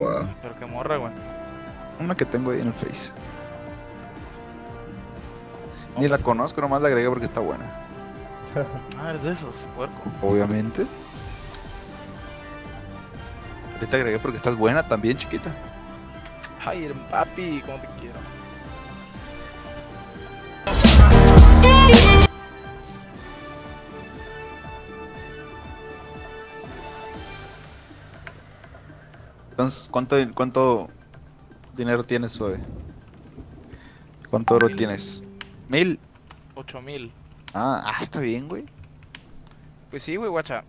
Wow. Pero qué morra, güey. Una que tengo ahí en el Face. Ni la conozco, nomás la agregué porque está buena. Ah, eres de esos, puerco. Obviamente. Te agregué porque estás buena también, chiquita. Ay, papi, cómo te quiero. Entonces, ¿cuánto, cuánto dinero tienes, Suave? ¿Cuánto oro Mil. tienes? ¿Mil? 8000. Ah, ah, está bien, güey. Pues sí, güey, guacha.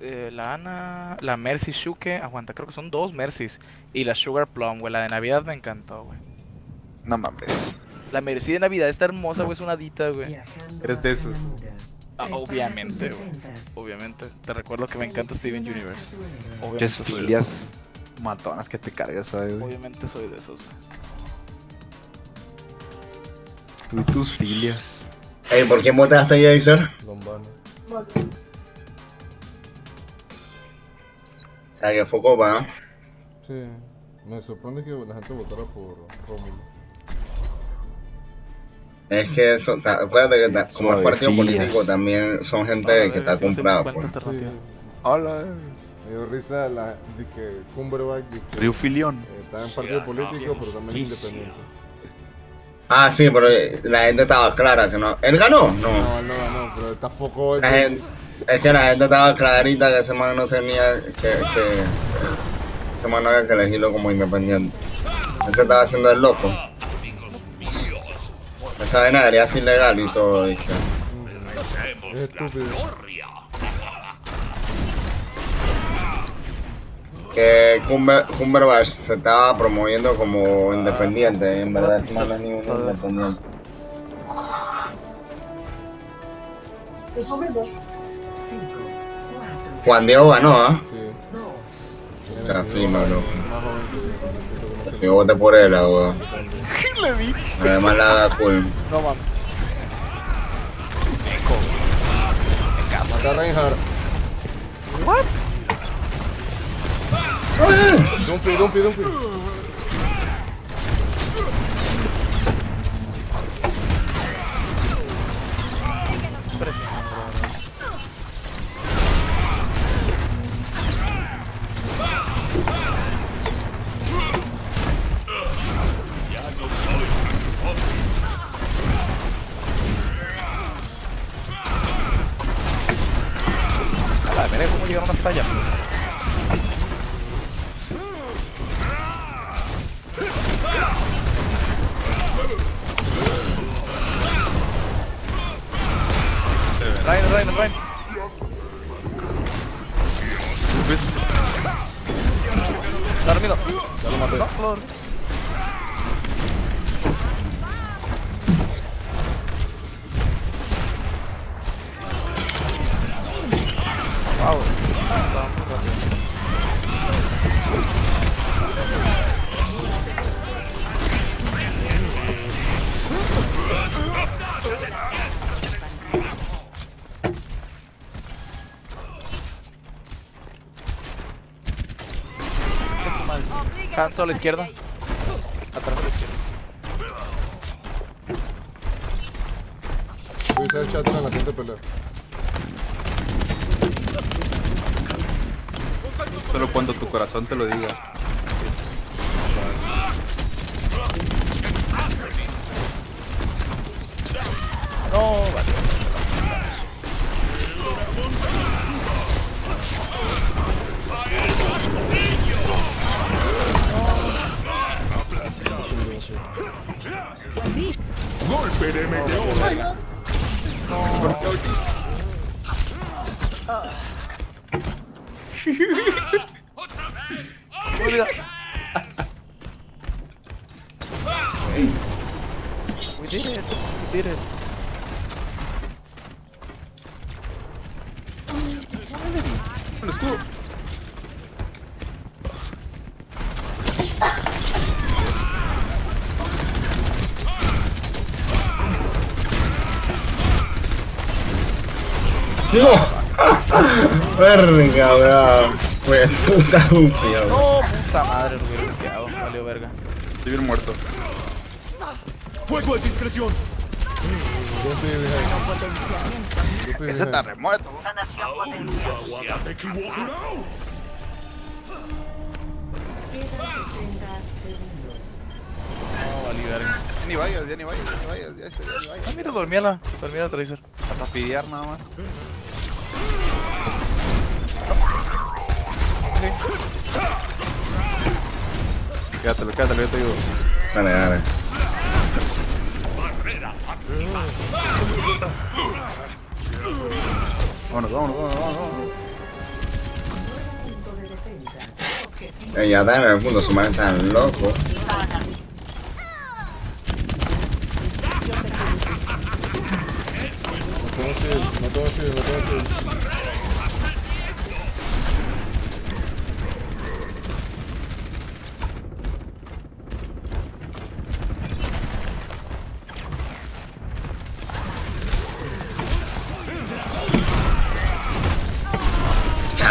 Eh, la Ana, la Mercy Shuke, aguanta, creo que son dos Mercies. Y la Sugar Plum, güey, la de Navidad me encantó, güey. No mames. La Mercy de Navidad está hermosa, güey, es una hadita, güey. Eres de esos. Ah, obviamente, güey. Obviamente. Te recuerdo que me encanta Steven Universe. Obviamente filias matonas que te cargas, ¿sabes? Obviamente soy de esos, güey. Tú y tus filias. Ey, ¿por quién votaste, Jaser? Lombano. Ah, que copa, ¿eh? Sí, me sorprende que la gente votara por Rómulo. Es que eso, ta- acuérdate que ta- como es partido filias. político también son gente Ah, que está comprada, pues. Hola. Me dio risa la, de que Cumberbatch que, Río Filión. eh, está en partido político, pero también es independiente. Ah, sí, pero eh, la gente estaba clara que no. ¿Él ganó? No. No, él no ganó, pero está foco La ese. gente, es que la gente estaba clarita que ese man no tenía que, que ese man no había que elegirlo como independiente. Él se estaba haciendo el loco. Esa vaina debería ser ilegal y todo, dije. Es estúpido. Que Cumber, Cumberbatch se estaba promoviendo como independiente, en verdad man no es ni un independiente. Juan Diego ganó, ¿ah? Sí. Fino, Más loco. Yo voté por él, weón. Le vi. Además la haga cool. No mames. Mata a Reinhardt. What? Dá um free, dá um free, dá um free. Caralho, mereka mau rein, rein. Bis. Dalam itu. Dalam ada. A la izquierda. Atrás a la izquierda. Voy a chat en la siguiente pelea. Solo cuando tu corazón te lo diga. Verga. Fue puta frío. No, Puta madre, lo hubiera quedado. Valió verga. Estoy bien muerto. Fuego a discreción. Ese. Sanación potencial. No, valió verga. Ya ni vayas, ya ni vayas, ya ni vayas, ya, ni Ah, vayas. mira, dormía la, dormía la Tracer. Vas a fidear nada más. Quédatelo, quédatelo, yo te ayudo. Dale, dale. Vámonos, vámonos, vámonos, vámonos. vámonos. Eh, ya están en el mundo, su madre tan loco.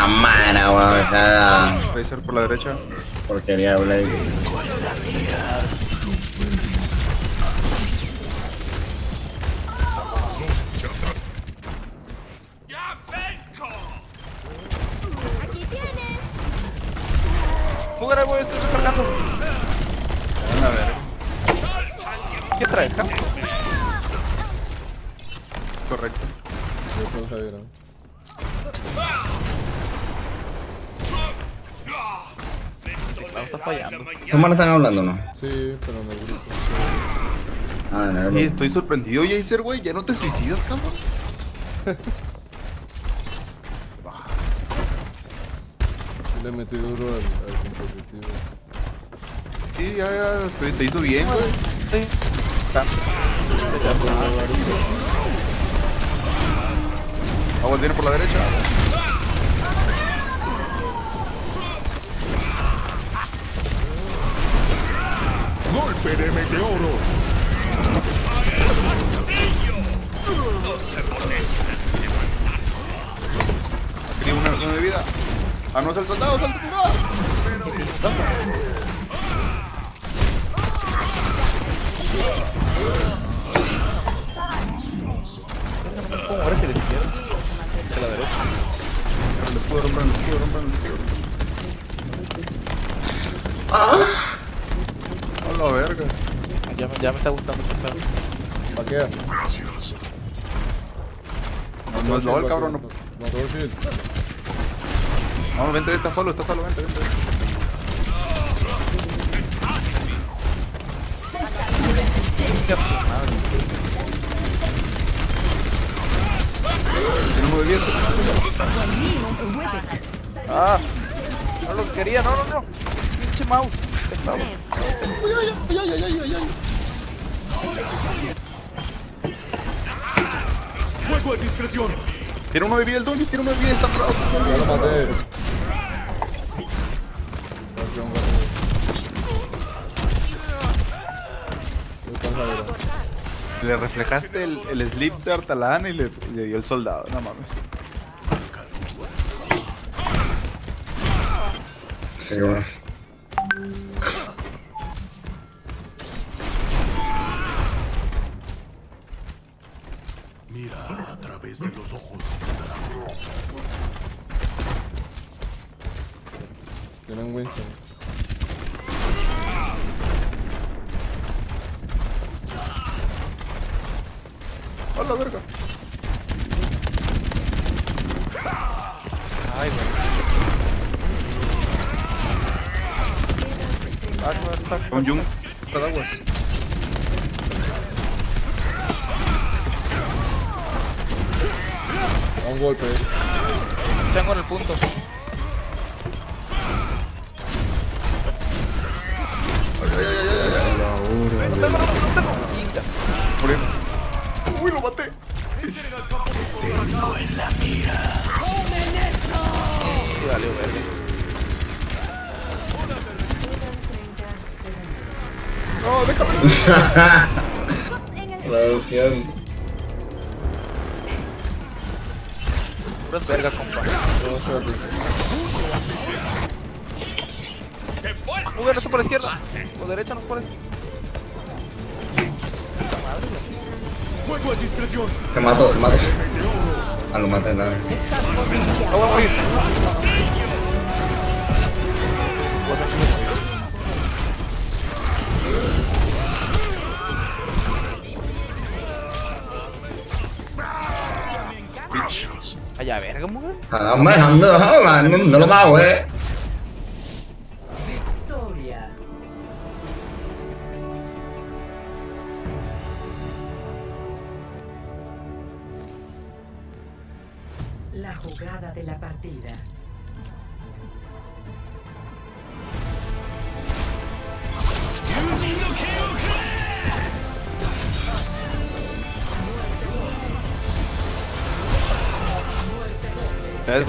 Chamana, weón, cada por la derecha. porquería de Blade. Güey, estoy cargando. A ver, ¿Qué traes, es correcto. Yo puedo salir, ¿no? teclado fallando. ¿Estos manos están hablando no? Sí, pero en el grupo. Ah, en el Y grupo. estoy sorprendido, Jacer, güey. ¿Ya no te suicidas, cabrón? Le metí duro al, al competitivo. Sí, ya, ya. Te, te hizo bien, güey. Sí. Vamos, viene por la derecha. Golpe de meteoro. Tiene una, una de vida. Ah, no es el soldado, soldado. ¿Cómo ahora que le izquierda? De la derecha. Rompan el escudo, rompan el escudo, rompan el escudo. A la verga. Ya me, ya me está gustando este pedo. Paquea. No, no es LOL, cabrón. No. No tengo shield. Vamos, vente, vente, está solo, está solo, vente, vente. Tiene un movimiento. Ah, no lo quería, no, no, no. Pinche mouse. Teclado. Ay, ay, ay, ay, ay, ay. Fuego a discreción. Tiene uno de vida el Donkey, tiene uno de vida, está. Ya lo maté. ¿no? Le reflejaste el, el slip de Artalán y le, le dio el soldado, no mames. Sí, bueno. Está- Con Jung, está de aguas. Un golpe. Tengo en el punto. No. Producción. Puras vergas, compa. Short. Mugen, esto por la izquierda. Por derecha, no por la Fuego a discreción. Se mató, se mató. Ah, lo maté, nada. Estás 그러니까 뭐. 아, 엄마 한거 하면 너무 나와.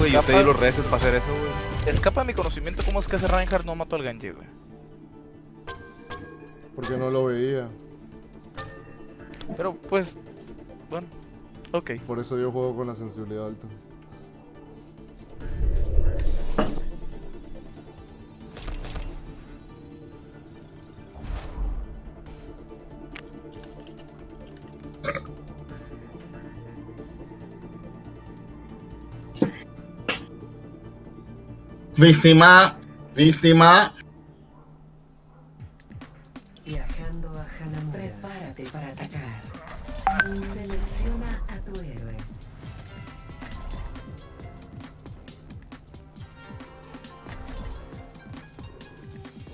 Güey? Yo te di los reces para hacer eso, güey. Escapa de mi conocimiento cómo es que ese Reinhardt no mató al Genji, güey. Porque no lo veía. Pero, pues, bueno, ok. Por eso yo juego con la sensibilidad alta. Víctima, víctima. Viajando a Hanamura. Prepárate para atacar. Selecciona a tu héroe.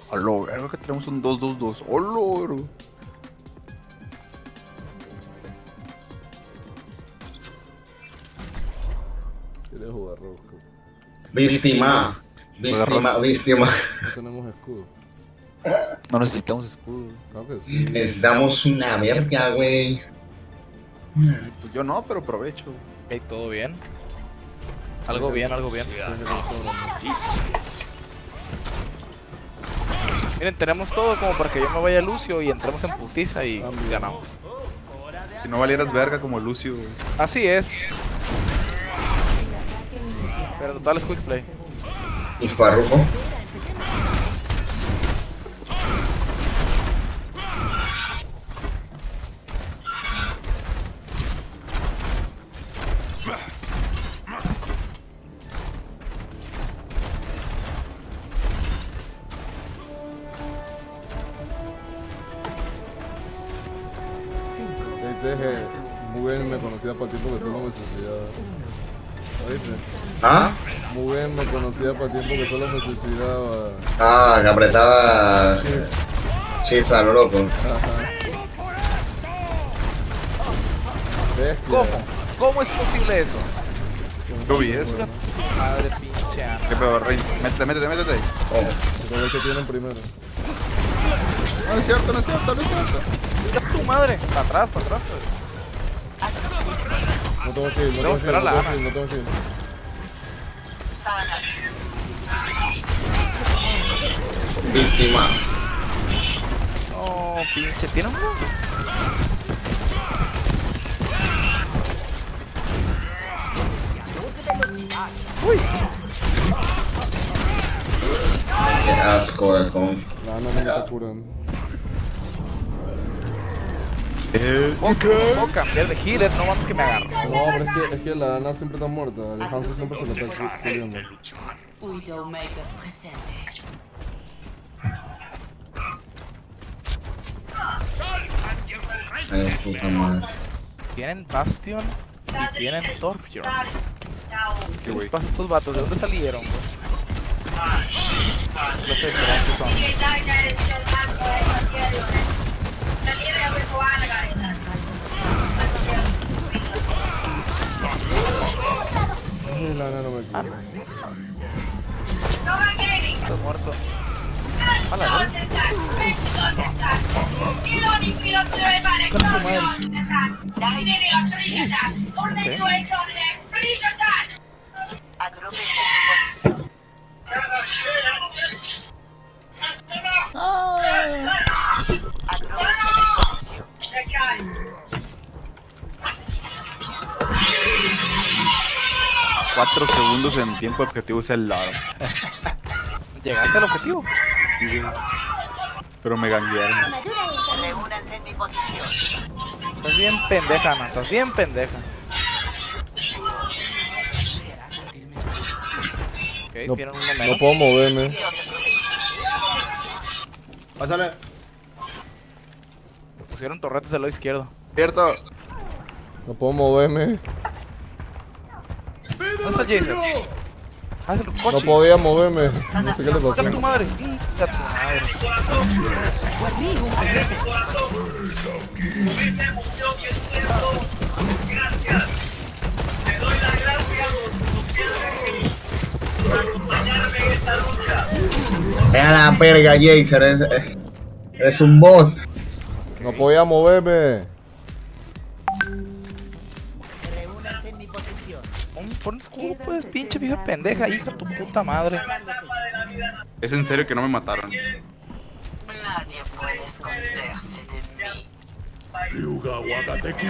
Hola, verga, que tenemos un 2-2-2. Hola, verga. Quiere jugar rojo. Víctima. Víctima, víctima. No tenemos escudo. No necesitamos escudo. Claro que sí. Necesitamos una verga, güey. Pues yo no, pero aprovecho. Ok, todo bien. Algo bien, algo bien. Miren, tenemos todo como para que yo me vaya a Lucio y entremos en putiza y ganamos. Si no valieras verga como Lucio, güey. Así es. Pero total es quick play. Y Farruko. Conocía para tiempo que solo me suicidaba. Ah, que apretaba. Chips a lo loco. Ajá. ¿Cómo? ¿Cómo es posible eso? Yo vi eso. Madre pinche. ¿Qué pedo, Rey? Métete, métete, métete. Oh, Pero es que tienen primero. No es cierto, no es cierto, no es cierto. ¡Ya tu madre! Para atrás, para atrás. No tengo shield, no Tengo shield, no tengo shield, no tengo shield. Víctima. No, pinche, ¿tiene uno? Qué asco, eh, con. La Ana no me está curando. Eh, Puedo, puedo cambiar de healer, no mames que me agarro. No, pero es que, es que la Ana siempre está muerta. El Hanzo siempre se le está cu- cubriendo. Widowmaker presente. Ay, puta madre. Tienen Bastion y tienen Torbjorn. qué ¿Qué güey. les pasa a estos vatos? ¿De dónde salieron? No sé, son. La no me cura. Estás muerto. A la verga. Cuatro segundos en tiempo objetivo es el lado. ¿Llegaste al objetivo? contigo. Pero me ganguearon. Estás bien pendeja, Ana. Estás bien pendeja. Ok, No, no puedo moverme. Pásale. Pusieron torretas del lado izquierdo. Cierto. No puedo moverme. ¿Dónde está Jason? No podía moverme. No sé qué le pasó. Saca tu madre. Hincha tu madre. Es a la verga, Jason. Eres, eh, eres un bot. No podía moverme. Escudo, pues, pinche vieja pendeja, hija de tu puta madre. Es en serio que no me mataron. Nadie puede esconderse de mí. Ryuga Wagateki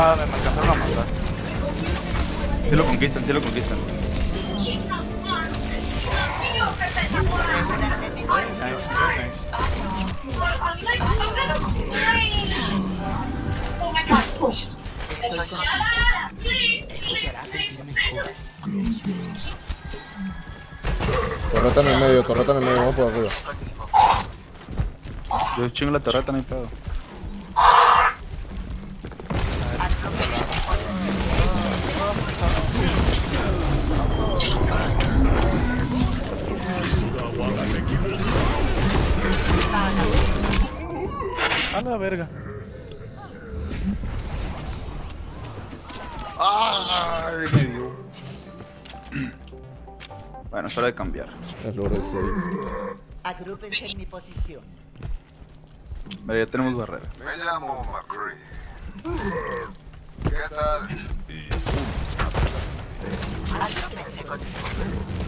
Ah, me alcanzaron a matar. Sí lo conquistan, sí lo conquistan. Nice, nice. Torreta en el medio, torreta en el medio. Vamos por arriba. Yo chingo la torreta, no hay pedo. A la verga. ¡Ay! Me dio. Bueno, es hora de cambiar. Error 6. Agrúpense en mi posición. Mira, ya tenemos barrera. Me llamo McCree. ¿Qué tal? Agrúpense conmigo.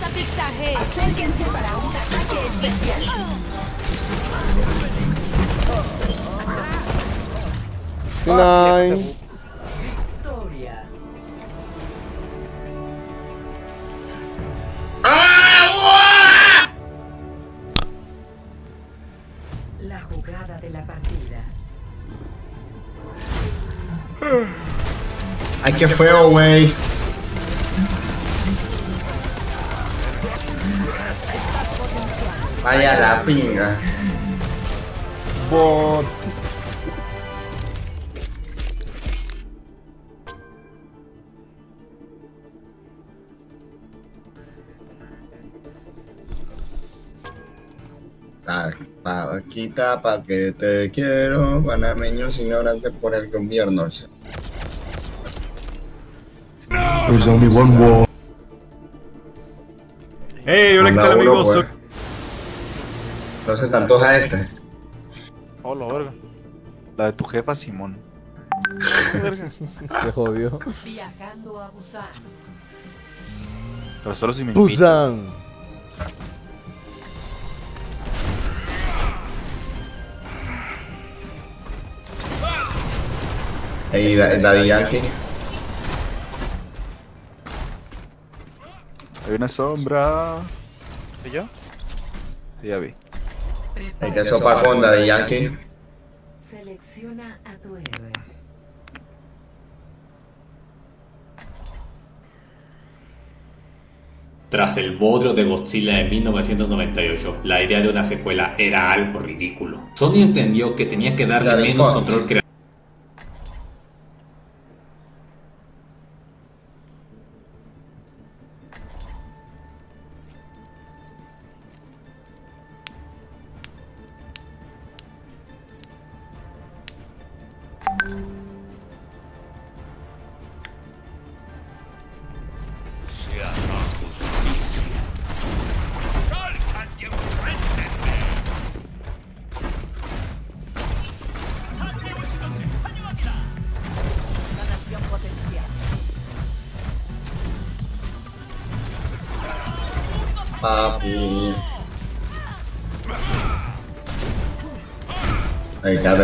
Acérquense para un ataque especial. C9. Victoria. La jugada de la partida. Ay, qué feo, güey. Vaya la pinga. Bot. Ah, Paquita, pa' que te quiero, panameños ignorantes por el gobierno. There's only one wall. Hey, hola, ¿qué tal amigos? Entonces, te antoja este. Oh, la verga. La de tu jefa, Simón. Qué jodido. Viajando a Busan. Pero solo si me. Busan. Ey, Da- Daddy Yankee. Hay una sombra. ¿Y yo? Sí, ya vi. Hay que sopa con Daddy Yankee. Selecciona a tu héroe. Tras el bodrio de Godzilla de 1998, la idea de una secuela era algo ridículo. Sony entendió que tenía que darle de menos control creativo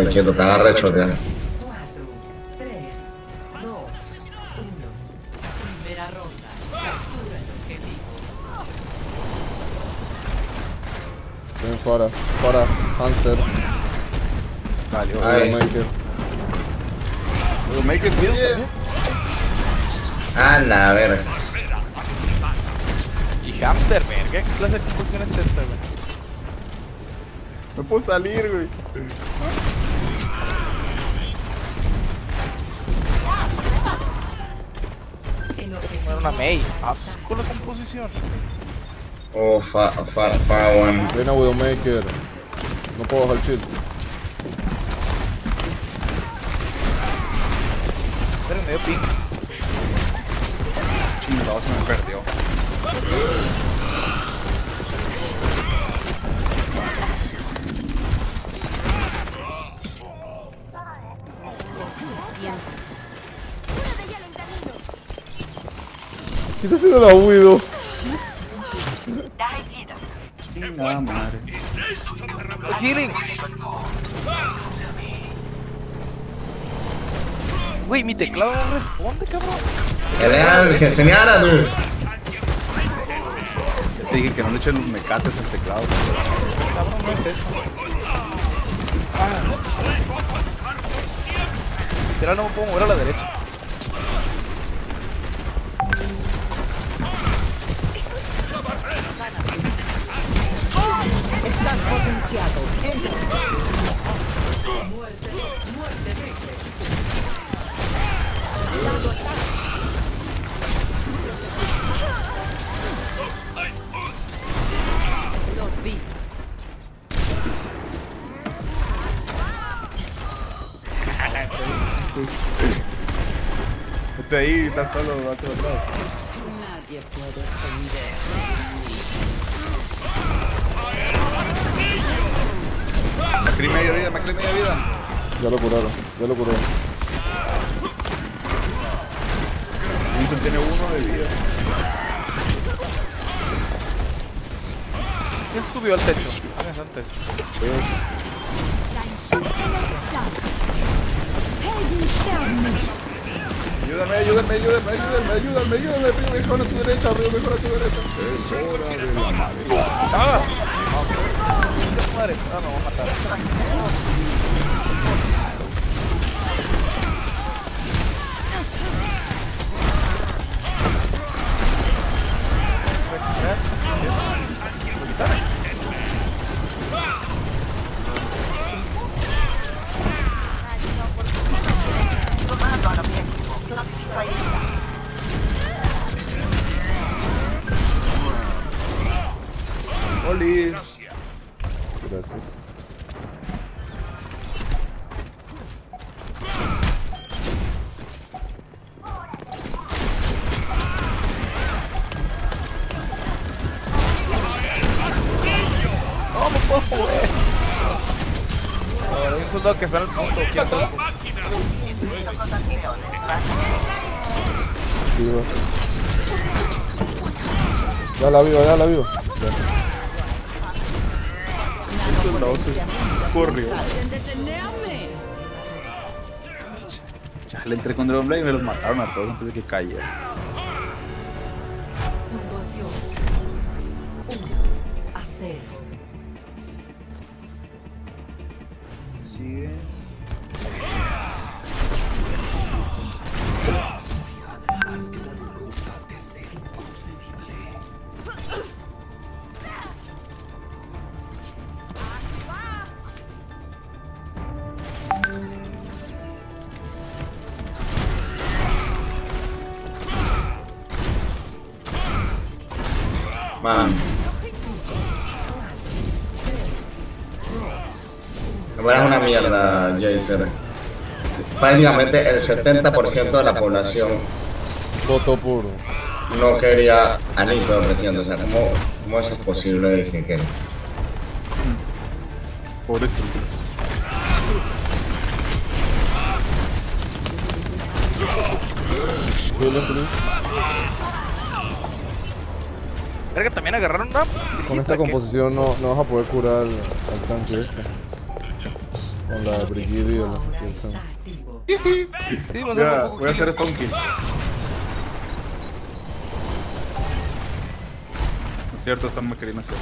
quieto, te agarra choquear. 4, 3, 2, 1. Primera ronda. Captura el objetivo. Ven fuera, fuera, Hunter, Dale, Ay. Maker. Pero make it bien. A la verga. Y Hunter, verga, ¿qué clase de confusión es esta, güey? No puedo salir, güey. El Era objetivo. una Mei. Ah, con la composición. Oh, fa, fa, fa, one. Ven a Widowmaker. No puedo bajar shield. Pero medio ping. Chingado, se me perdió. ¿Qué está haciendo la Widow? Chingada madre. Healing. Güey, mi teclado no responde, cabrón. Señala, tú. Ya te dije que no le echen mecates al teclado. Cabrón, no es eso. Ah. Literal, no me puedo mover a la derecha. Estás potenciado. Entra. Los vi. Este ahí está solo, va atrás. Nadie puede esconder. Macri media vida, Macri media vida. Ya lo curaron, ya lo curaron. Winston tiene uno de vida. ¿Quién subió al techo? ¿Quién es antes? Ayúdame, ayúdame, ayúdame, ayúdame, ayúdame, ayúdame. Río mejor a tu derecha, Río mejor a tu derecha. Es hora de la madre. ¡Ah! まれたのをまく。Hay que está en el punto. ¿Quién? Viva. Ya la vivo, ya la se corrió. Ya le entré con Dragon Blade y me los mataron a todos antes de que cayera. Sí, Prácticamente el 70% de la población Voto puro. no quería a Nico de presidente. O sea, ¿cómo, cómo eso es posible? Dije que. Pobrecitos. Entré. Verga, también agarraron una. Con esta composición no, no vas a poder curar al, al tanque este. Con la Brigitte y está activo. Sí, vamos Voy a hacer poco voy a hacer kill. stone kill. No es cierto, están queriendo hacer.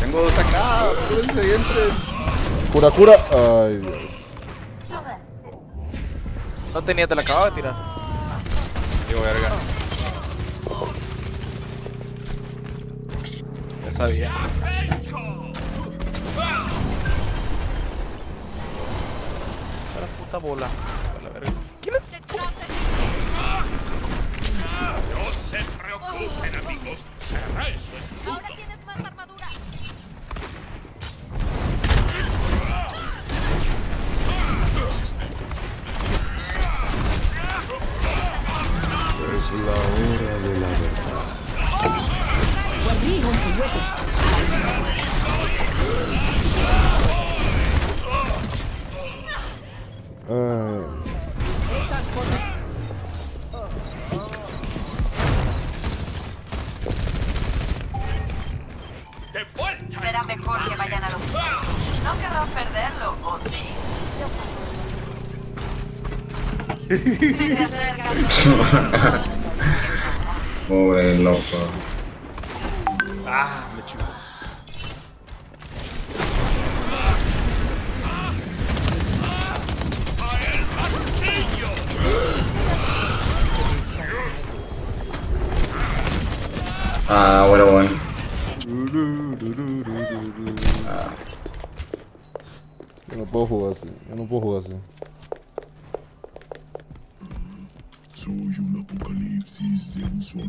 Tengo dos acá, apúrense y entren. Cura, cura. Ay, Dios. No tenía, te la acababa de tirar. Digo, verga. Ya sabía. Esa la puta bola. A la verga. ¿Quién es? No se preocupen, amigos. Será de la verdad. Será mejor que vayan a los... No querrán perderlo, ¿o sí? Se. Pobre loco. Ah, me. Ah, agora a. Ah. Eu não vou rosa. Eu não vou rosa. Solo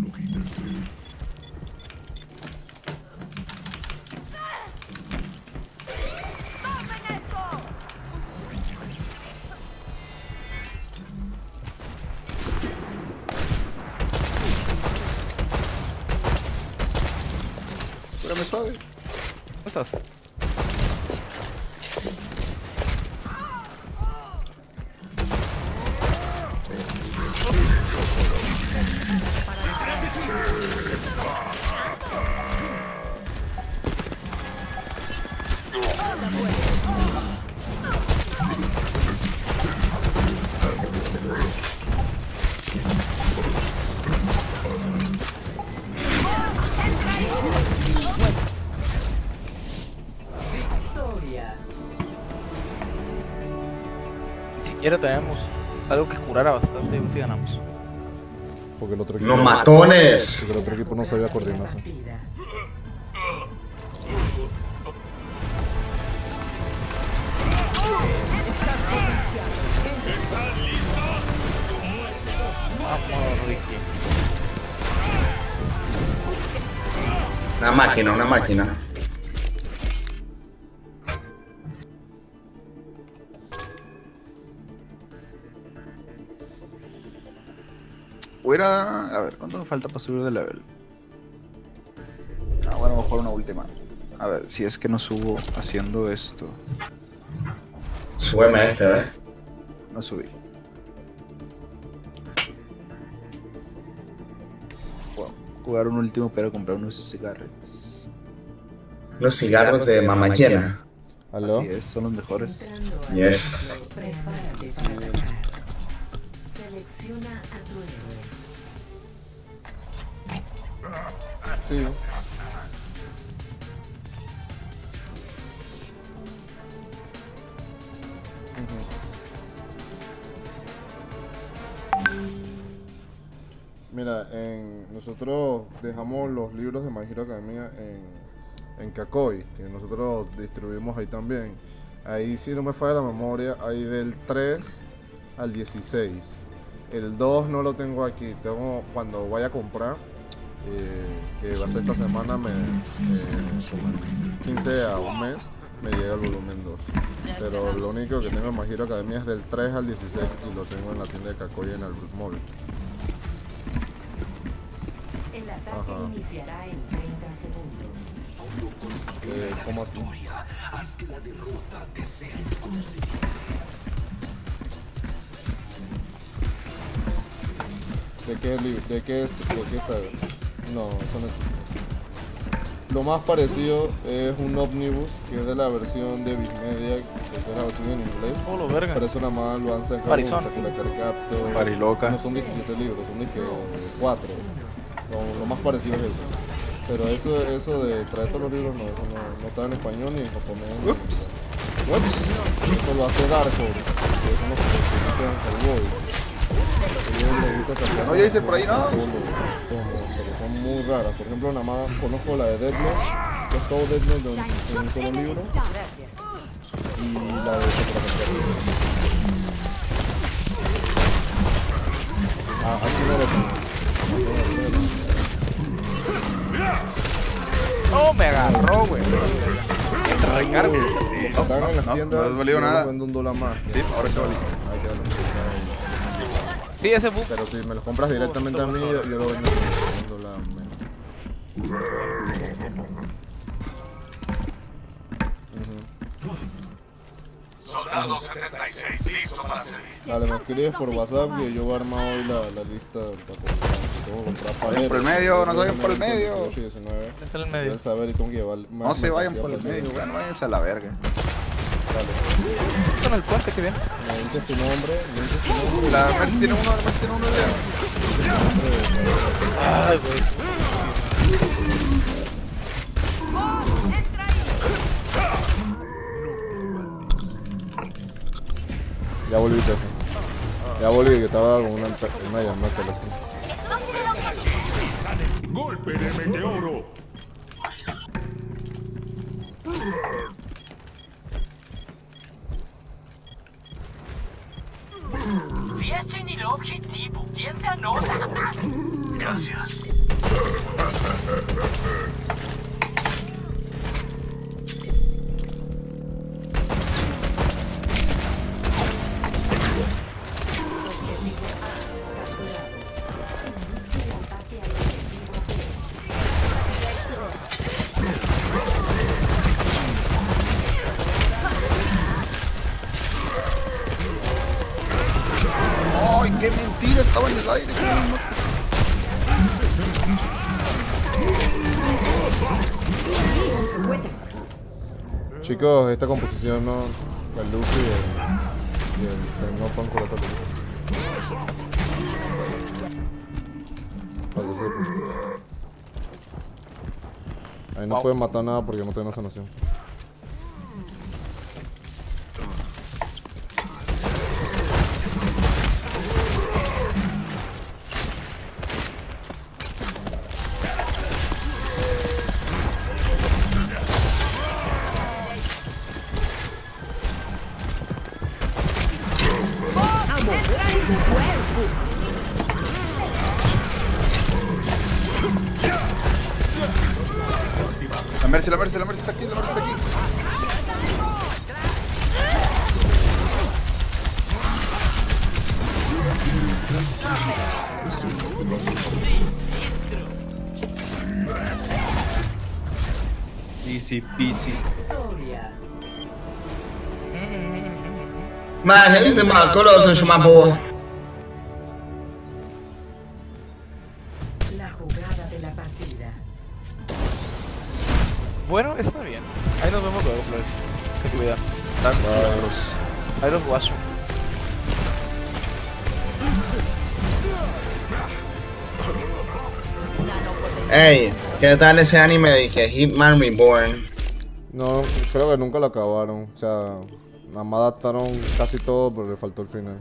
Ni siquiera tenemos algo que curara bastante. Ver si ganamos. Porque el otro equipo. ¡Los matones! Porque el otro equipo no sabía coordinarse. Partida. Vamos, Ricky. Una máquina, una máquina. Falta para subir de level? Ah, bueno, mejor una última. A ver, si es que no subo haciendo esto. Súbeme este, ¿ves? No subí. Bueno, jugar un último pero comprar unos cigarros. Los cigarros de mamá llena. ¿Aló? Así es, son los mejores. Yes. Mira, nosotros dejamos los libros de My Hero Academia en, en Kakoi, que nosotros distribuimos ahí también. Ahí si no me falla la memoria, hay del 3 al 16. El 2 no lo tengo aquí, tengo cuando vaya a comprar, eh, que va a ser esta semana, me, eh, como en 15 a un mes, me llega el volumen 2. Pero lo único que tengo en My Hero Academia es del 3 al 16 y lo tengo en la tienda de Kakoi en el móvil. El ataque Ajá. iniciará en 30 segundos. Eh, ¿Cómo así? ¿De qué, de qué es? ¿De qué sabe? No, eso no existe. Lo más parecido es un Omnibus, que es de la versión de Media, que es la versión en inglés. Oh, lo verga. Pero eso nada más lo han sacado Parizón. Pariloca. No son 17 libros, son de que 4. Lo, lo más parecido es eso. Pero eso, eso de traer todos los libros, no, eso no, no está en español ni en japonés. en inglés. Esto lo hace Dark Horse, que son los que se No, ya hice por ahí, ¿no? son muy raras. Por ejemplo, nada más conozco la de Deadlock, que es todo Deadlock de un, solo libro. Y la de Sakura Captor. Ah, aquí no lo tengo. Oh, me agarró, güey. No, no va listo. Ah, ya lo metí. Sí, ese bug. Pero si me los compras directamente a mí, yo, yo lo vendo un dólar menos. Dale, me escribes por WhatsApp y yo voy a armar hoy la, la lista para comprar. Tengo que comprar por el medio, no se vayan por el medio. 18 y 19. Es el Voy medio. a saber y tengo que llevar más No se vayan por el para medio, weón, váyanse a la verga. Con el puente que viene. Me dices tu nombre, me dices tu nombre. La Mercy tiene uno, la Mercy tiene uno ya. Ay, güey. Ya volví, jefe. Ya volví, que estaba con una, una llamada de teléfono. Golpe de meteoro. Viajen el objetivo. ¿Quién se anota? Gracias. Chicos, esta composición no. La luz y el. Y el no pan con la. Ahí no pueden matar nada porque no tengo sanación. La jugada de la partida. Bueno, está bien. Ahí nos vemos luego, pues. Se cuidan. Tantos Ahí los guacho. Ey, ¿qué tal ese anime de que Hitman Reborn? No, creo que nunca lo acabaron. O sea, nada más adaptaron casi todo, pero le faltó el final.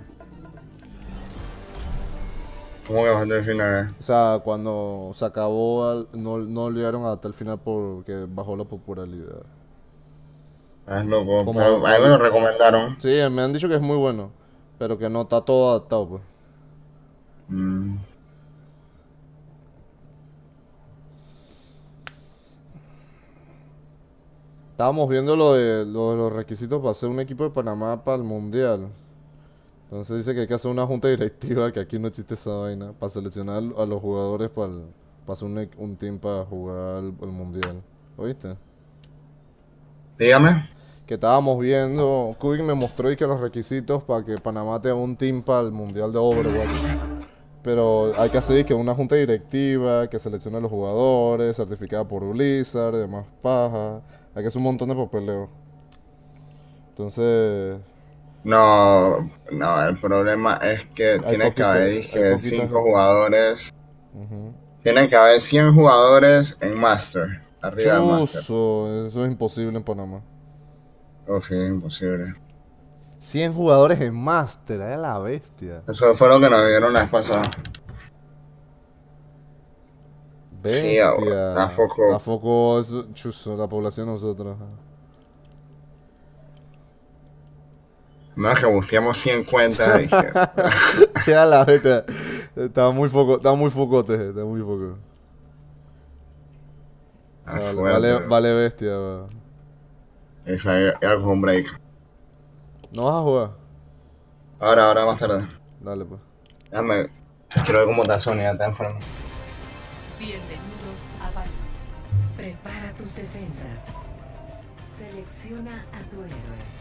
¿Cómo que bajó el final? O sea, cuando se acabó, al- no, no llegaron hasta el final porque bajó la popularidad. Ah, loco. Como- Pero a mí me lo recomendaron. Sí, me han dicho que es muy bueno, pero que no está todo adaptado, pues. Mm. Estábamos viendo lo de, lo de los requisitos para hacer un equipo de Panamá para el Mundial. Entonces dice que hay que hacer una junta directiva, que aquí no existe esa vaina, para seleccionar a los jugadores para, el- para hacer un, e- un team para jugar el, el Mundial. ¿Oíste? Dígame. Que estábamos viendo, Kubik me mostró y que los requisitos para que Panamá tenga un team para el Mundial de Overwatch. Pero hay que hacer que una junta directiva, que seleccione a los jugadores, certificada por Blizzard, demás paja. Hay que hacer un montón de papeleo. Entonces, No, no, el problema es que tiene que haber poquitos- 5 jugadores. ujú. Tienen que haber 100 jugadores en Master. Arriba del Master. Eso es imposible en Panamá. Oh, sí, imposible. 100 jugadores en Master, es la bestia. Eso fue lo que nos dieron la vez Sí, Bestia. ahora, tampoco. Tampoco es chuzo, la población nosotros. Menos que busquemos 100 cuentas. dije, Ya la bestia. Estaba muy foco, estaba muy focote, estaba muy foco. ah, Vale, vale, vale bestia. Eso, ya ya con un break. ¿No vas a jugar? Ahora, ahora más tarde. Dale pues. Déjame. Quiero ver cómo está Sonia, está enfermo. Bienvenidos a País. Prepara tus defensas. Selecciona a tu héroe.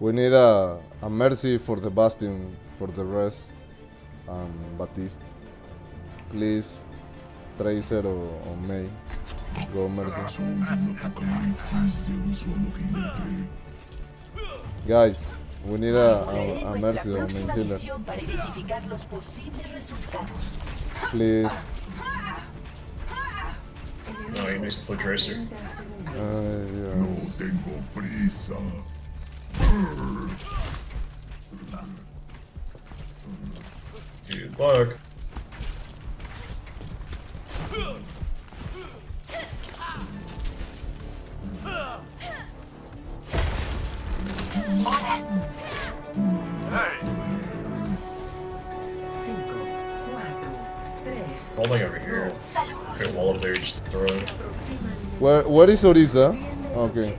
We need a, a mercy for the Bastion, for the rest. Um, Batiste. Please. Tracer o, o May. Go mercy. Guys, we need a, a, a mercy o a main healer. Please. No, he missed the tracer. No tengo prisa. Good luck. Rolling over here. Okay, wall up there, just throw it. Where, where is Orisa? Okay.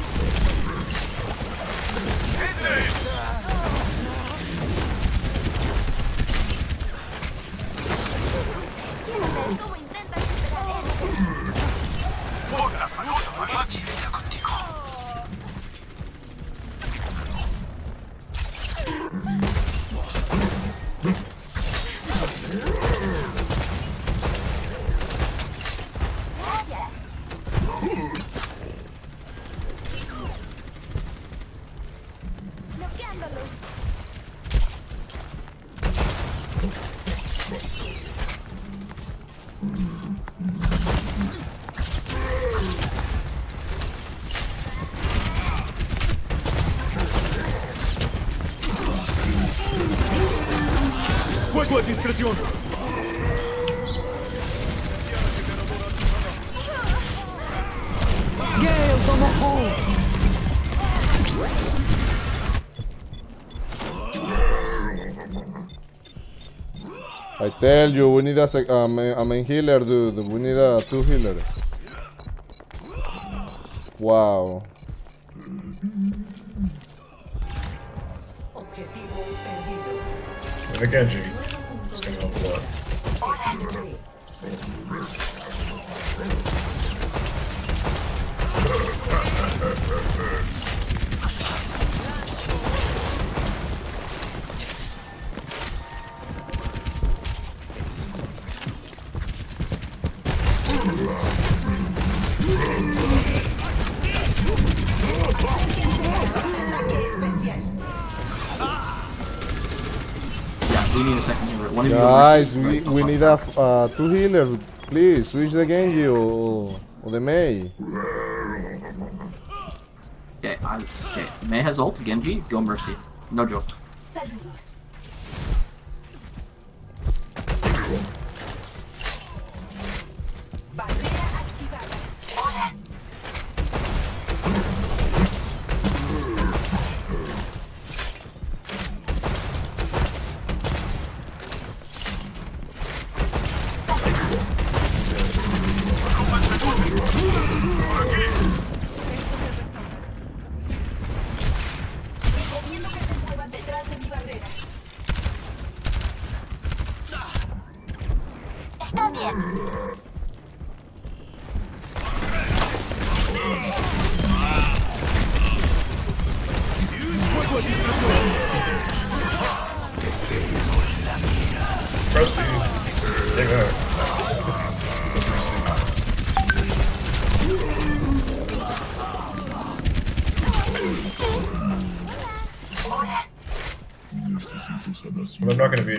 What's going Выглоти, Скорпион! Tell you, we need a, sec um, a main healer, dude. We need a two healers. Wow. I got you. Guys, we, we need fuck. a uh, two healer. Please switch the Genji or, or the Mei. Okay, I, okay. May has ult. Genji, go Mercy. No joke.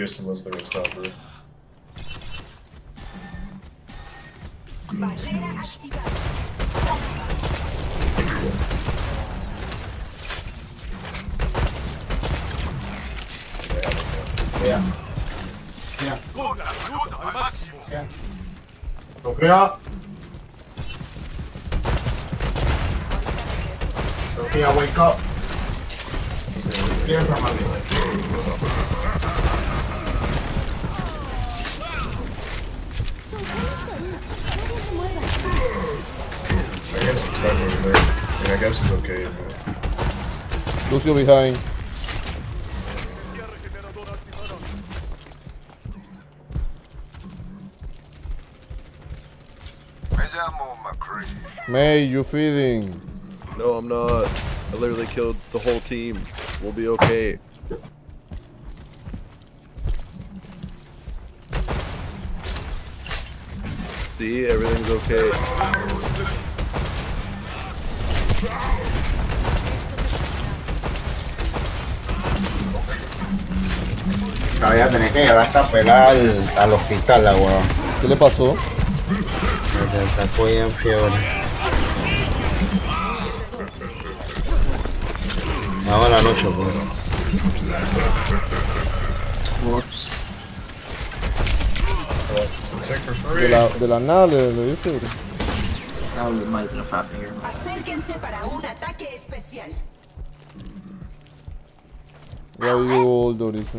Peterson was the guess it's not over there. I, mean, I guess it's okay. But... Lucio behind. May, you feeding. No, I'm not. I literally killed the whole team. We'll be okay. See, everything's okay. La voy a tener que llevar esta pelada al, al hospital, la weón. ¿Qué le pasó? Está muy en fiebre. Vamos a la noche, pues. So take for De la, de la nada le, le dio fiebre. Acérquense para un ataque especial. Why you old, Dorisa?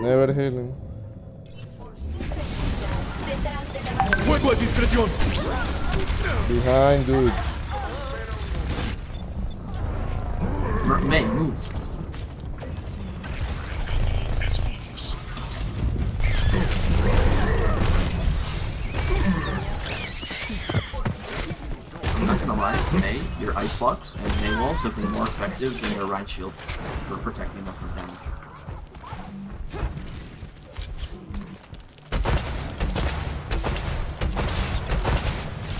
Never healing. ¡Fuego a discreción! Behind, dude. Mer- May, move. I'm not gonna lie, May, your ice blocks and May walls have been more effective than your right shield for protecting them from damage.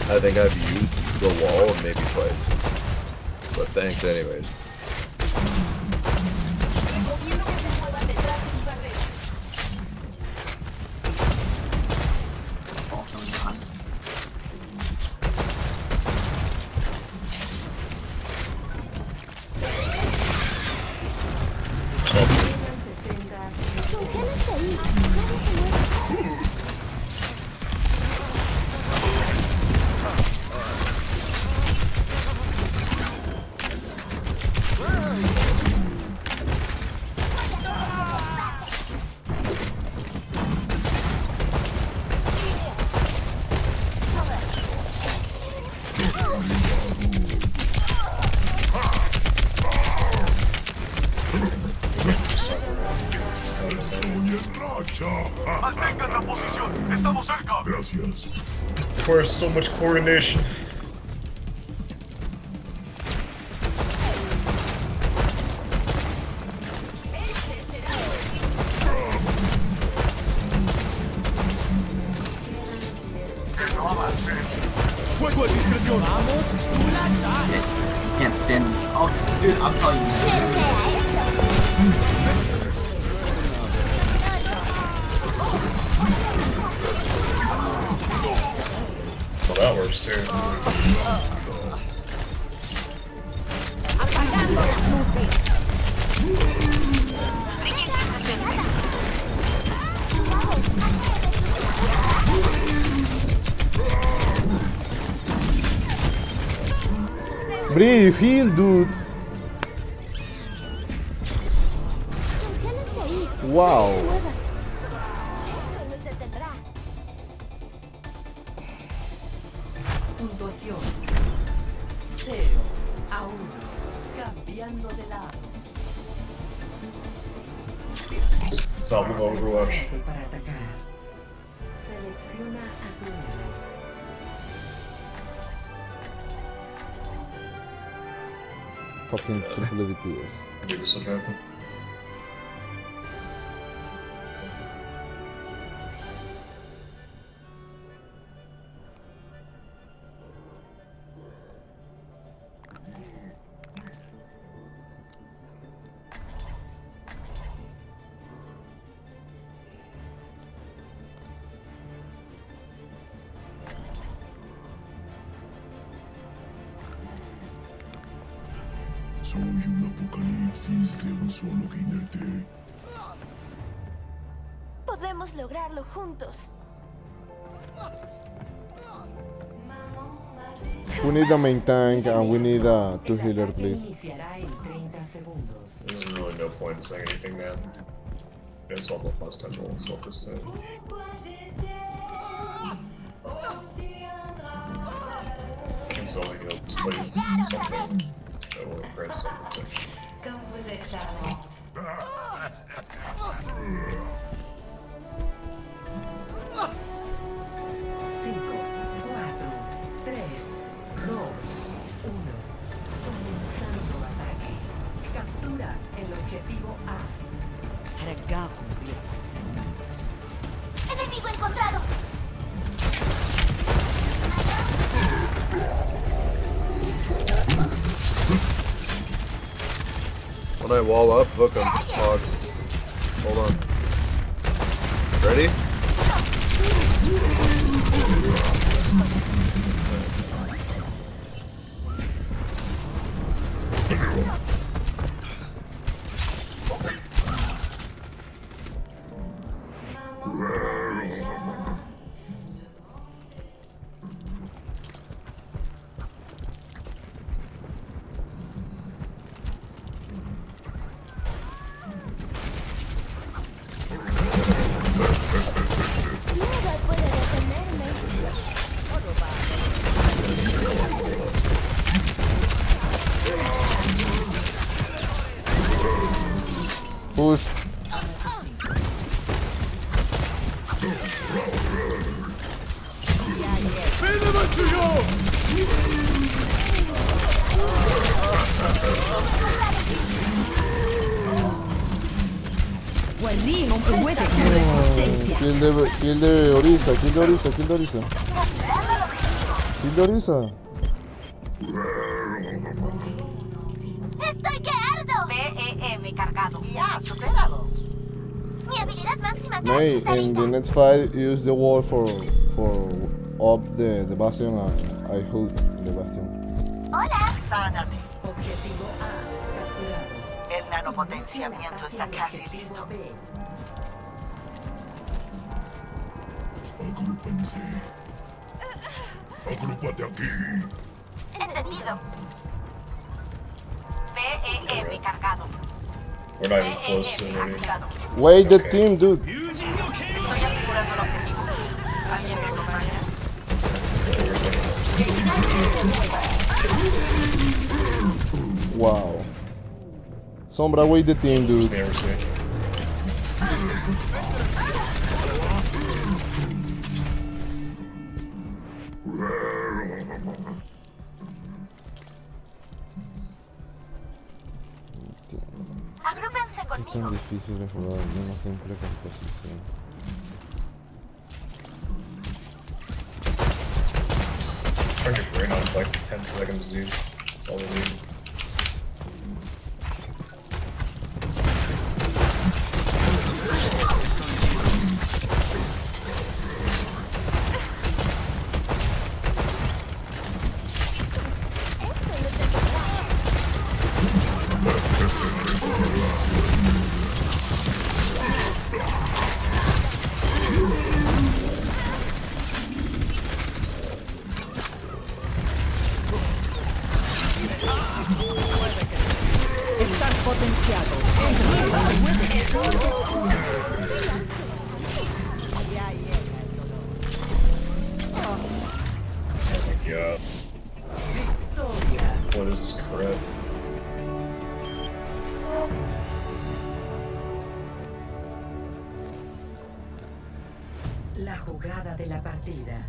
I think I've used the wall maybe twice. But thanks anyways. Gracias. Requires so much coordination. Apocalipsis de un solo jinete. Podemos lograrlo juntos. We need a main tank and we need a two healer, please. Iniciará en 30 segundos. There's really no point in saying anything, man. The time play something that will Perfect shot. When I wall up, hook him. Hold on. Ready? Kill de, kill de Orisa, kill de Orisa, kill de Orisa. Kill de Orisa. ¡Estoy que ardo! BEM cargado. Ya, superado. Mi habilidad máxima May, casi in the next fight, use the wall for for up the the bastion. I, I hold the bastion. Hola. Sánate. Objetivo A. Capturado. El nanopotenciamiento está casi listo. Agrúpate aquí. Entendido. BEM cargado. We're not even close to it already. Activado. Wait the team, dude. Estoy asegurando el objetivo. ¿Alguien me acompaña? Wow. Sombra, wait the team, dude. Es tan difícil de jugar simple composición. Turn your brain on for like 10 seconds, dude. That's all we need. Potenciado. God. What is this crap? La jugada de la partida.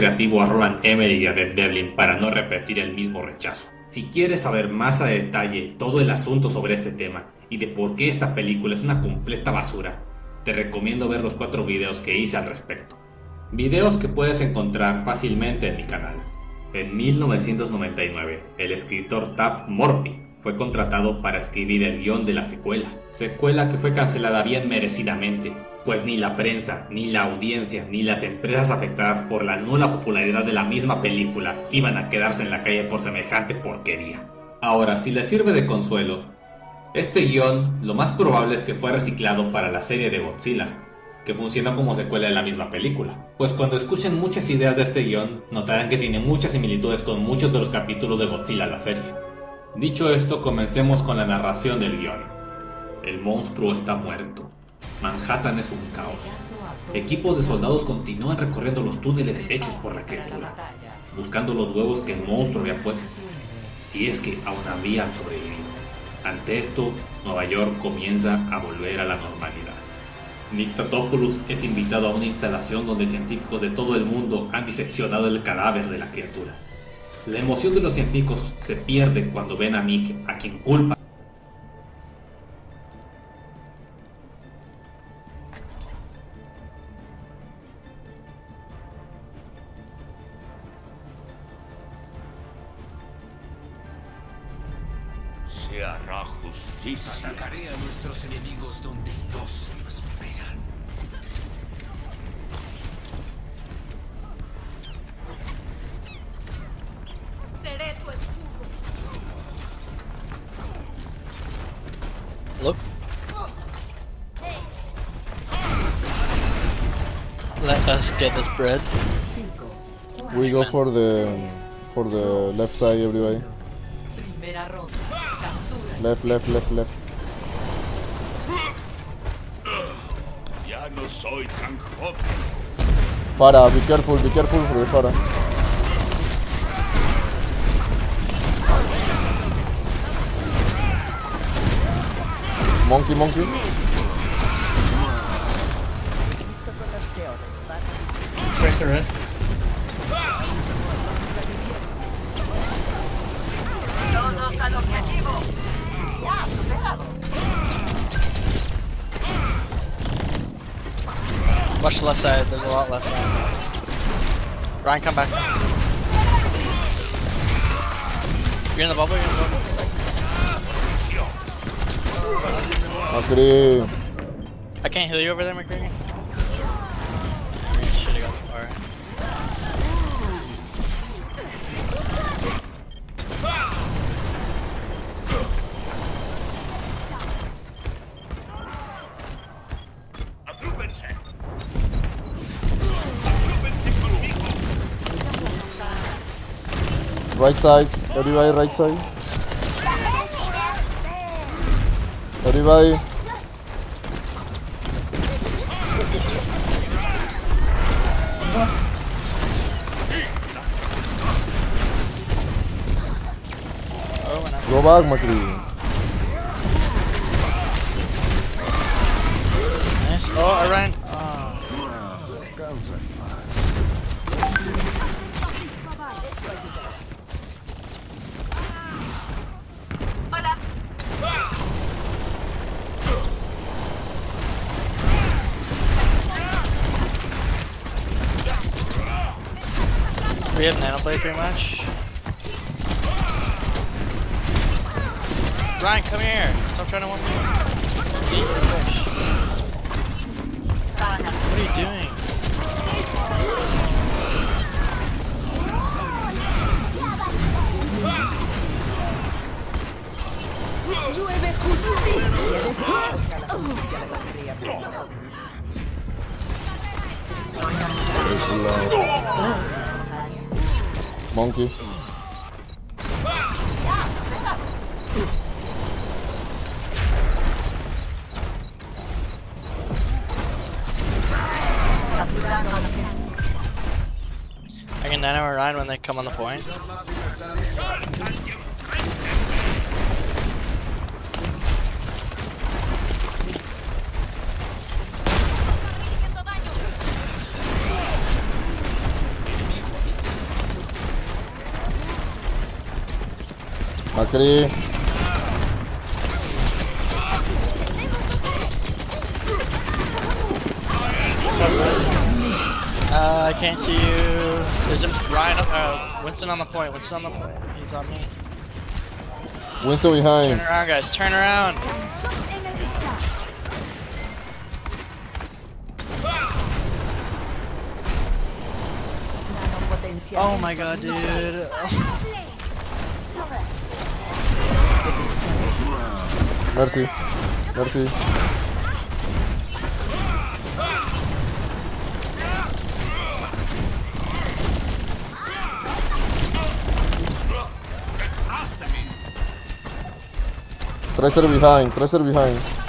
Creativo a Roland Emmerich y a Dev Devlin para no repetir el mismo rechazo. Si quieres saber más a detalle todo el asunto sobre este tema y de por qué esta película es una completa basura, te recomiendo ver los cuatro videos que hice al respecto. Videos que puedes encontrar fácilmente en mi canal. En 1999, el escritor Tab Morphy fue contratado para escribir el guion de la secuela, secuela que fue cancelada bien merecidamente, pues ni la prensa, ni la audiencia, ni las empresas afectadas por la nula popularidad de la misma película iban a quedarse en la calle por semejante porquería. Ahora, si les sirve de consuelo, este guion lo más probable es que fue reciclado para la serie de Godzilla, que funciona como secuela de la misma película. Pues cuando escuchen muchas ideas de este guion, notarán que tiene muchas similitudes con muchos de los capítulos de Godzilla la serie. Dicho esto, comencemos con la narración del guion. El monstruo está muerto. Manhattan es un caos. Equipos de soldados continúan recorriendo los túneles hechos por la criatura, buscando los huevos que el monstruo había puesto, si es que aún habían sobrevivido. Ante esto, Nueva York comienza a volver a la normalidad. Nick Tatopoulos es invitado a una instalación donde científicos de todo el mundo han diseccionado el cadáver de la criatura. La emoción de los científicos se pierde cuando ven a Nick, a quien culpa Look. Let us get this bread. We go for the for the left side, everybody. Primera ronda. Captura. Left, left, left, left. Ya no soy tan joven. Para, be careful, be careful for the Farah. Monkey, monkey. Tracer in. Todos al objetivo. Ya, superado. Watch the left side, there's a lot left side. Ryan, come back. You're in the bubble, you're in the bubble. I could have. I can't heal you over there, McGregor. Right side, everybody right side. thì vây Robak mă cred. point. Macri. I can't see you. There's a Ryan, uh, Winston on the point. Winston on the point. He's on me. Winston behind. Turn around, guys. Turn around. Oh my god, dude. Mercy. Mercy. Tracer behind. Tracer behind.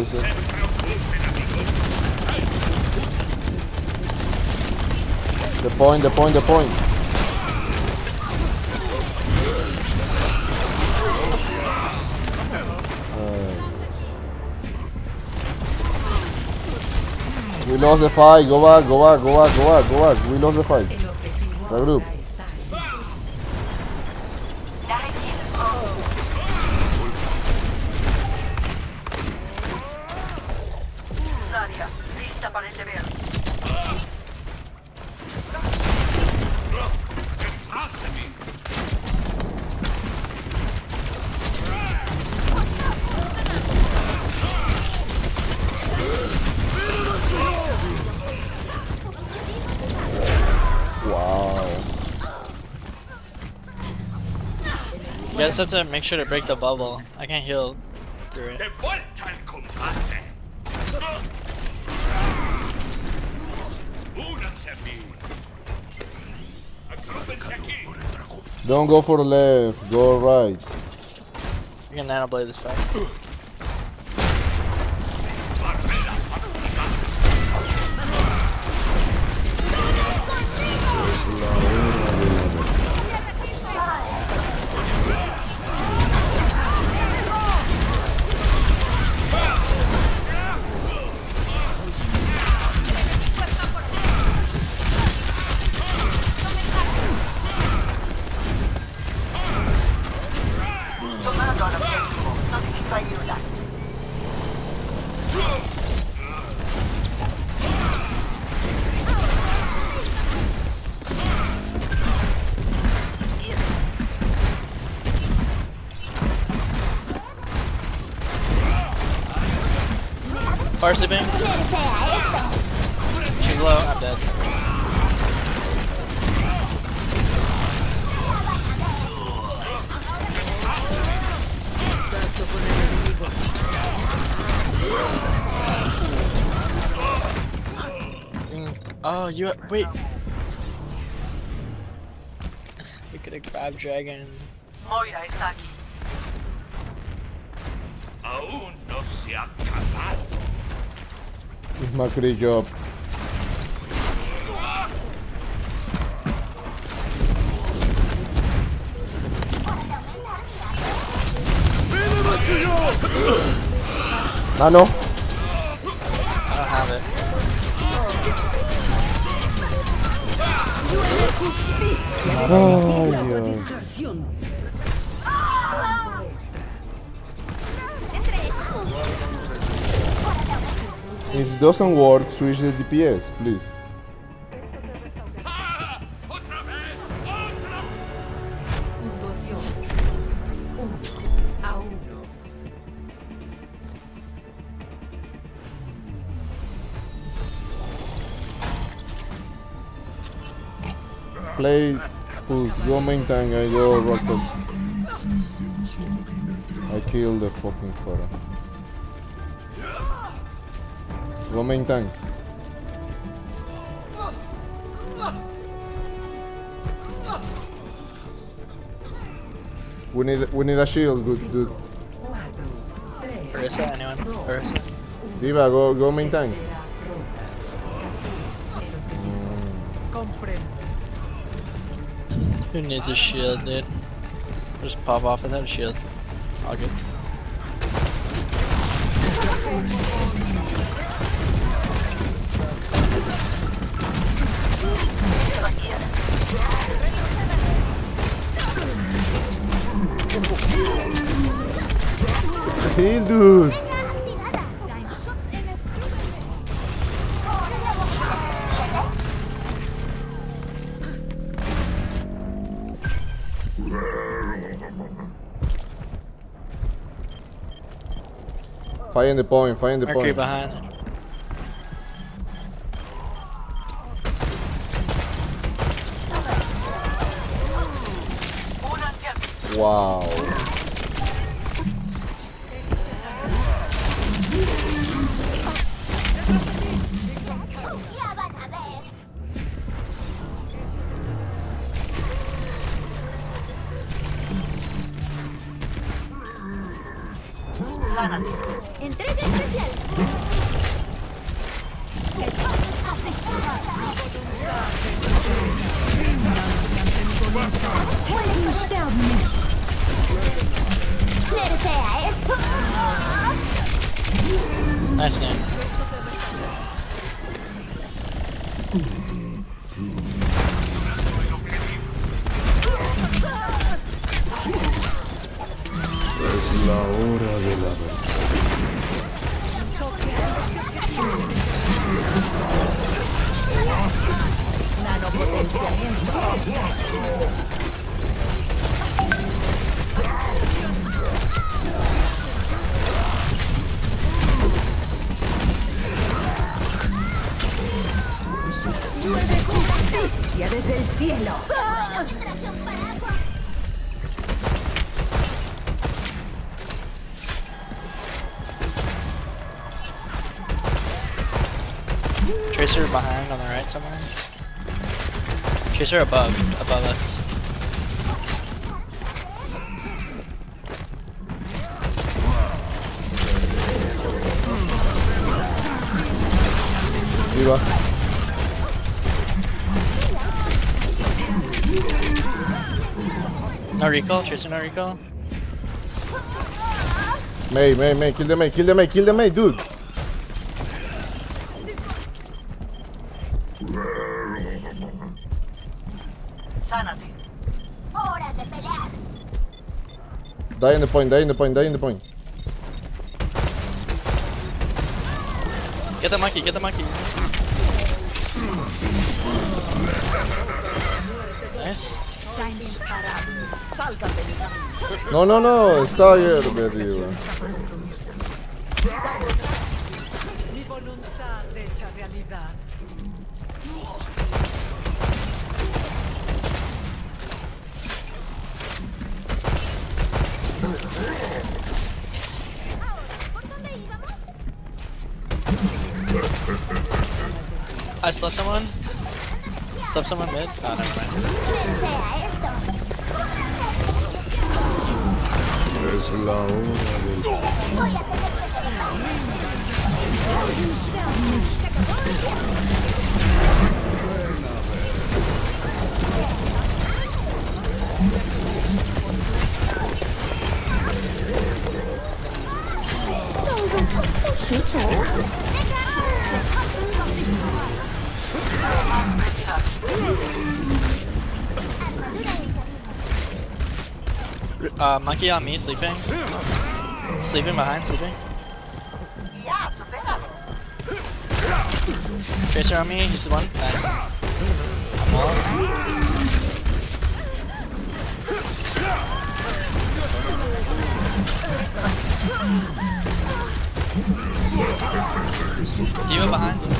The point, the point, the point. We lost the fight. Go back, go back, go back, go back, go back. We lost the fight. Regroup. área. Lista para el deber. Wow. guess guys have to make sure to break the bubble. I can't heal through it. Don't go for the left, go right. You're nano blade this fight. She's low. I'm dead. Mm, Oh, you wait. We could have grabbed dragon. Moira Muckery job. Nano. I don't have it. Oh. Doesn't work, switch the DPS, please. Play, push, go main tank, I go rocket. I kill the fucking Pharah. Go main tank. We need we need a shield, good dude. Orisa, anyone? Orisa. Diva, go go main tank. Who needs a shield, dude? Just pop off without a shield. All good. Find the point, find the Mercury point. behind. Wow. Tracer above, above us. Viva. No recall, Tracer no recall. May, May, May, kill the May, kill the May, kill the May, dude. Die in the point, die in the point, die in the point. Get the monkey, get the monkey. Nice. No, no, no, está ayer, perdido. I slept someone. Slept someone mid. Oh, never mind. Es la hora Uh, monkey on me, sleeping. Sleeping behind, sleeping. Tracer on me, he's the one. Nice. I'm all. Diva behind.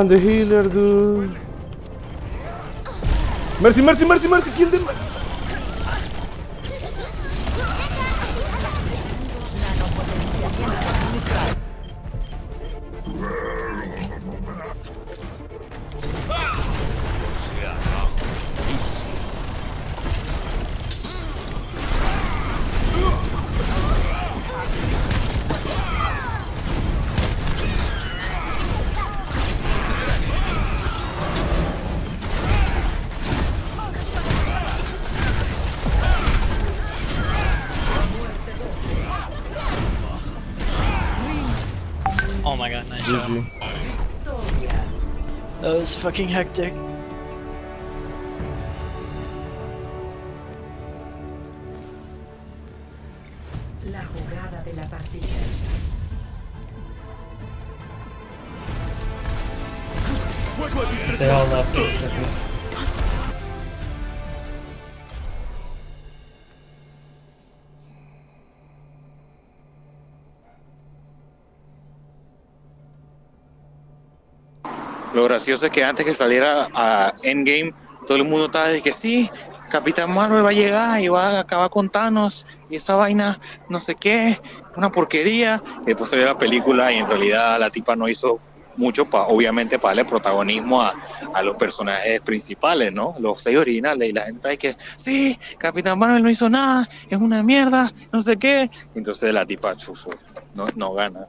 And the healer, dude. Mercy, mercy, mercy, mercy, kill them. Was fucking hectic. Gracioso es que antes que saliera a Endgame, todo el mundo estaba de que sí, Capitán Marvel va a llegar y va a acabar con Thanos y esa vaina, no sé qué, una porquería. Y después salió la película y en realidad la tipa no hizo mucho, pa, obviamente, para darle protagonismo a, a los personajes principales, ¿no? Los seis originales. Y la gente está que, sí, Capitán Marvel no hizo nada, es una mierda, no sé qué. Entonces la tipa chuzo, no, no gana.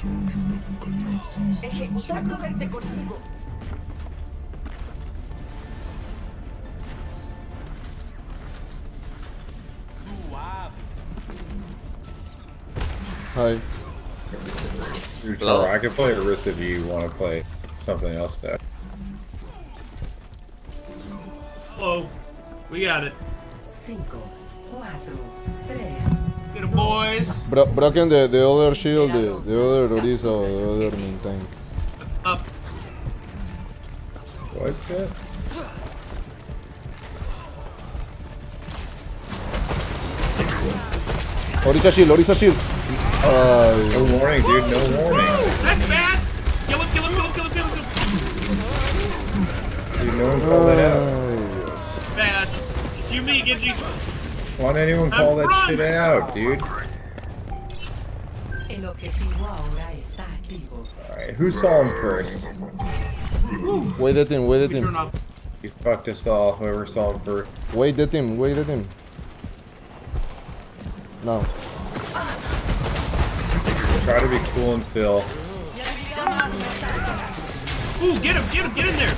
Soy un apocalipsis. Ejecutar no vence conmigo. Hi. You're Tara, I can play Arista if you want to play something else though. Hello. We got it. Cinco, boys. Bro broken the, the other shield, the, the other Orisa or the other main tank. Up. What's that? Orisa shield, Orisa shield. Ay. No warning, dude. No warning. That's bad. Kill him, kill him, kill him, kill him, kill him. Dude, no one called that out. Bad. It's you, me, Genji. Why didn't anyone call that run. shit out, dude? Who saw him first? Wait the team, wait the Turn team. off. You fucked us all, whoever saw him first. Wait the team, wait the team. No. Try to be cool and Phil. Ooh, get him, get him, get in there.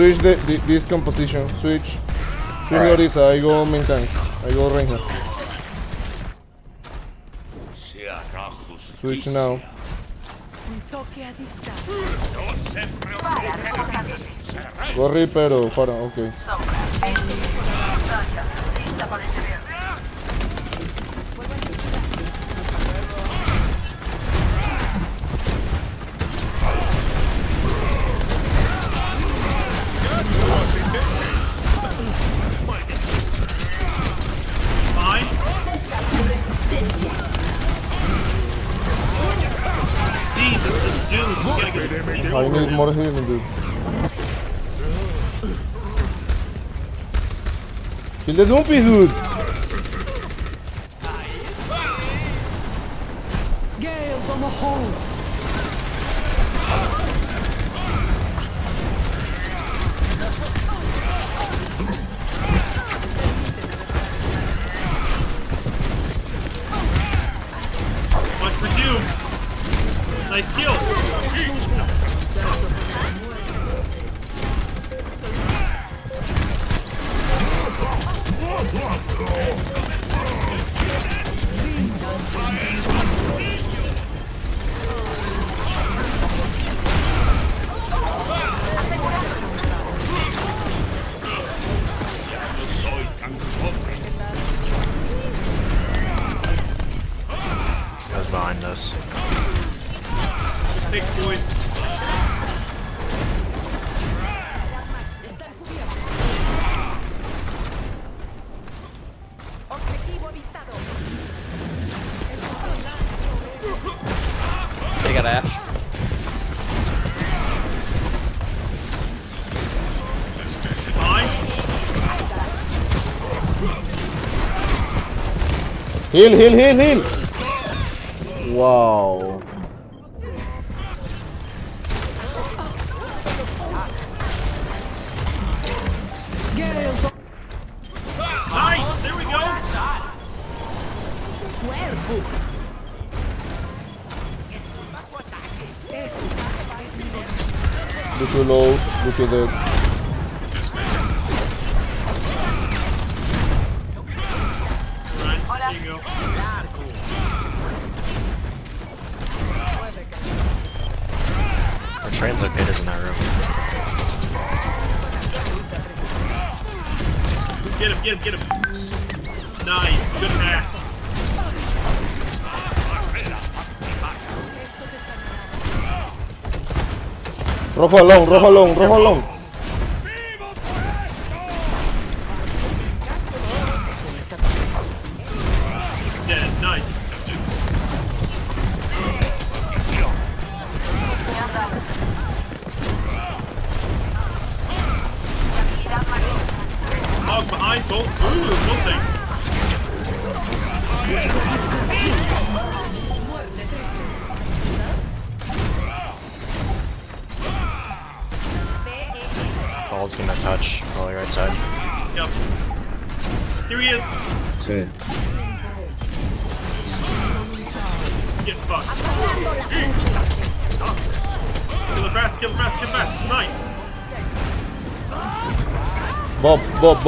Switch the, the this composition. Switch. Switch Alright. Orisa, I go main tank. I go Ranger. Switch now. Un toque a distancia. morre, meu Deus. Filha de um pisudo. Heal, heal, heal, heal! Wow. Nice. There we go. cuerpo. Lucio low, Lucio dead. Rojo long, rojo long, rojo long.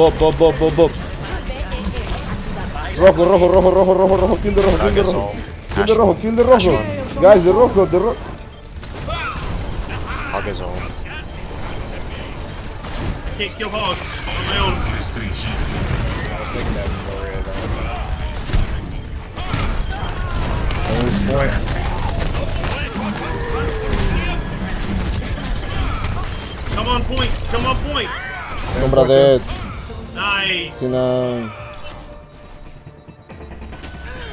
Bob, Bob, Bob, Bob, Bob. Rojo, rojo, rojo, rojo, rojo, rojo, kill de rojo, kill de rojo. Kill de rojo, kill de rojo. Guys, de rojo, de rojo. Can't kill my own. Come on point, come on point. Sombra dead. Nice. Sinan.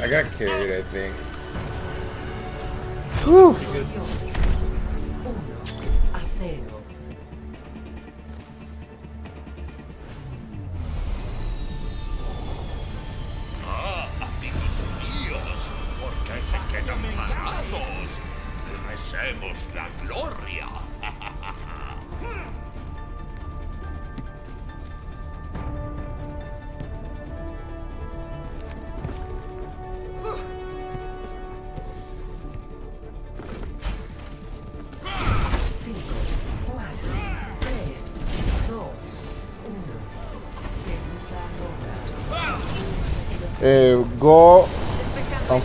I got carried, I think. Uf.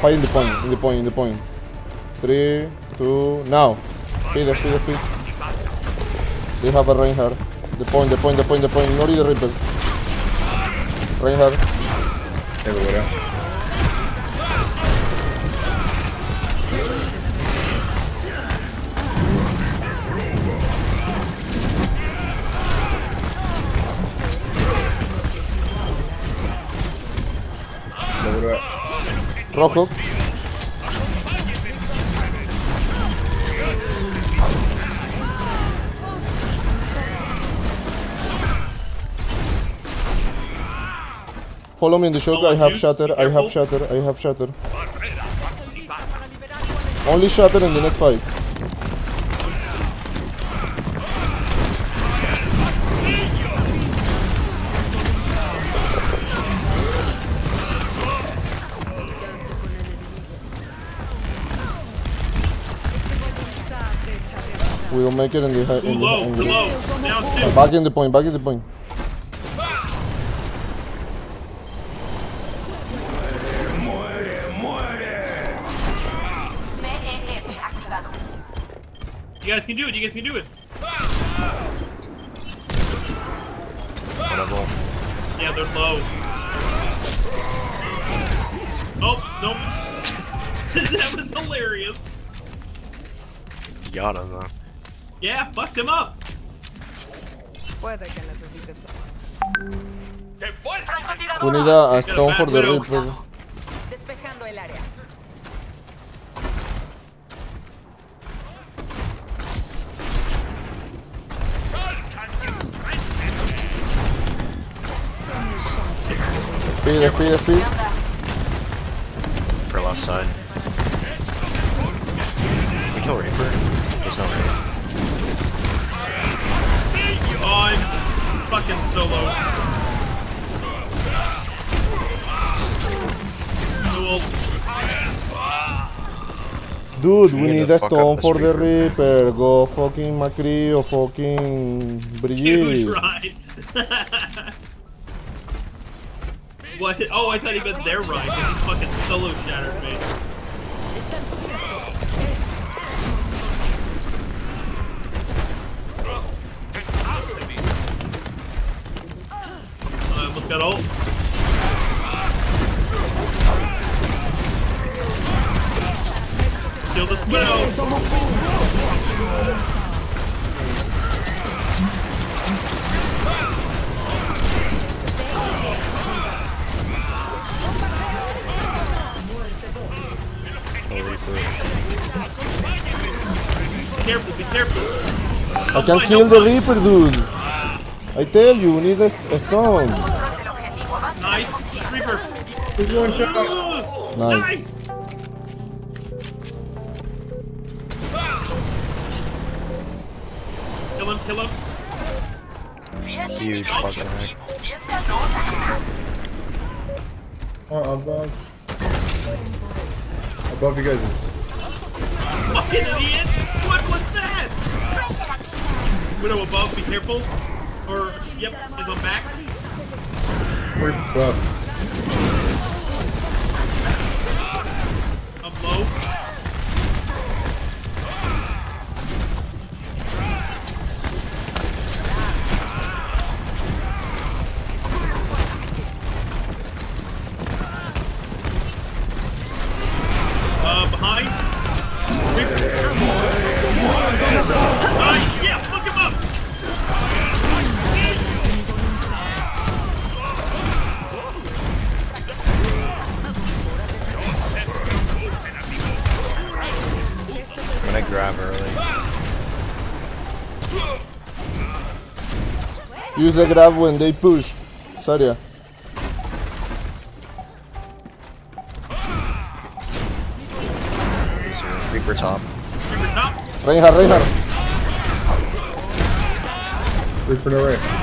Fight in the point, in the point, in the point. Three, two, now. Speed, speed, speed. They have a Reinhardt. The point, the point, the point, the point. Ignore the Reaper. Reinhardt. Everywhere. Follow me in the shot. I have shatter. I have shatter. I have shatter. Only shatter in the next fight. Make it in the Too in the, in too the low. Down two. back in the point. Back in the point. You guys can do it, you guys can do it. Whatever. Yeah, they're low. Oh, nope. that was hilarious. Got him though. Yeah, fucked him up. Puede que necesites. Need a, a stone for We need a stone for the reaper. Go fucking Macri or fucking Brigitte. right. what? Oh, I thought he meant their right because he fucking solo shattered me. I almost got ult. Kill this widow. Careful, be careful. I can kill the Reaper, dude. I tell you, we need a, a stone. Nice. Reaper. He's one shot. Nice. Kill Huge fucking hack. Oh, uh, above. Above you guys is. Fucking idiot! What was that? Widow above, be careful. Or, yep, is on back. We're above. I'm low. Use the grab when they push. Saria. Reaper top. Reaper top. Reinhardt, Reinhardt. Reaper no way.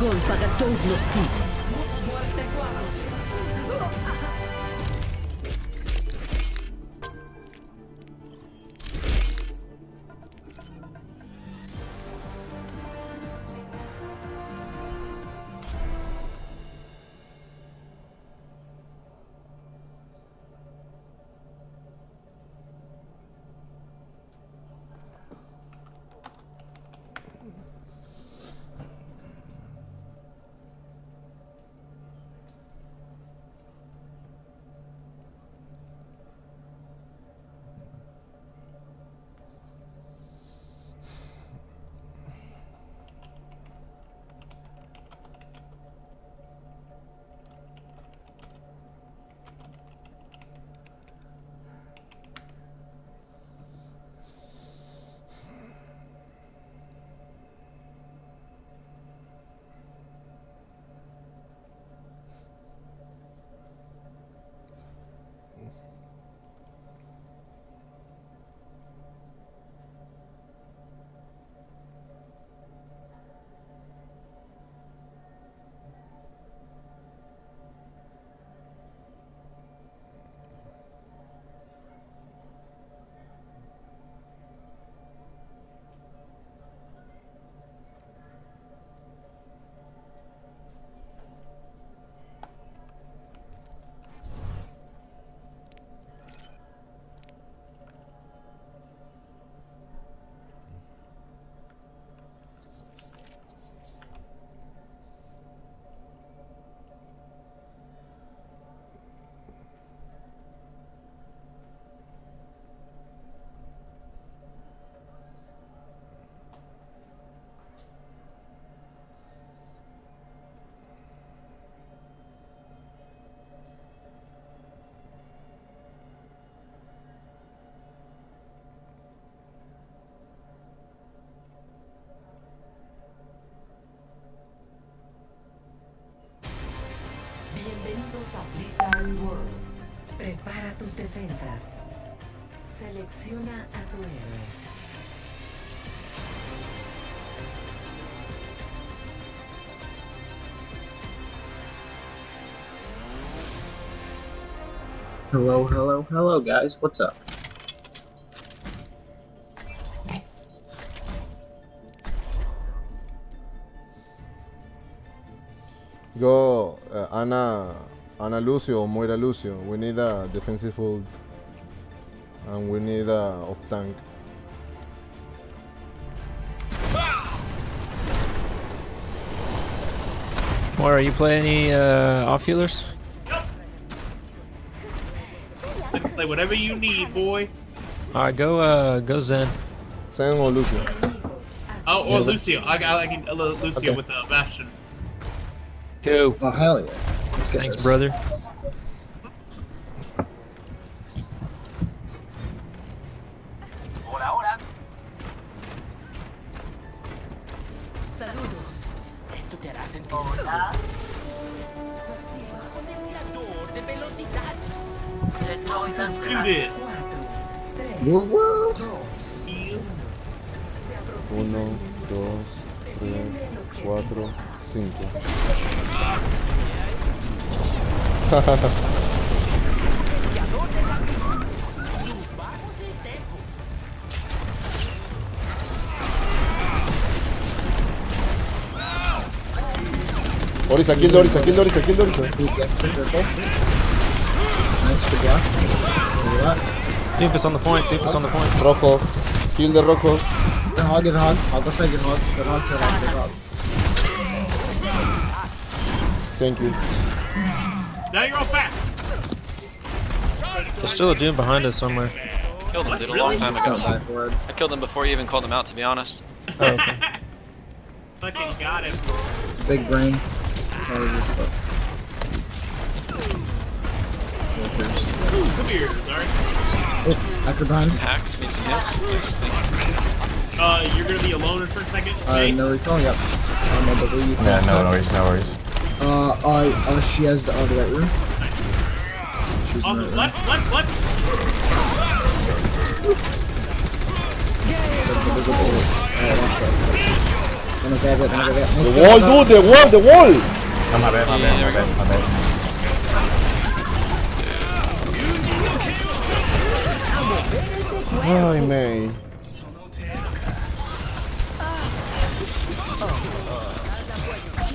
Gol para todos os nosquinhos. Prepara tus defensas. Selecciona a tu héroe. Hello, hello, hello, guys. What's up? Ana Lucio, Moira Lucio. We need a defensive ult. And we need a off tank. Moira, you play any uh, off healers? Play whatever you need, boy. Alright, go uh, go Zen. Zen or Lucio? Oh, or but- Lucio. I, I, I can uh, Lucio Okay. with uh, Bastion. Go. Oh, hell yeah. Thanks, this. brother. Orisa, kill the Orisa, kill the Orisa, kill the Orisa. Nice, good job. Look at that. Doofus on the point, Doofus on the point. Rojo, kill the Rojo. Good hog, good hog. I'll go second hog. Good hog, good hog, good hog. Thank you. Now you're all fast. There's still a Doom behind us somewhere. Killed him, dude, a long time ago. I killed him before you even called him out, to be honest. Oh, okay. Fucking got him. Big brain. Oh, just fuck. Come here, Zark. Oh, actor behind. Hacked, need some heals. Yes, thank you. Uh, you're gonna be alone for a second. Uh, Jay? no recall, yep. Uh, no, but you Yeah, no worries, no worries. Uh, uh, uh, she has the, uh, the right room. She's On the right left, left, left. Grab it. The wall, dude, the wall, the wall! No, my bad, my bad, my bad, my bad. Ay, man.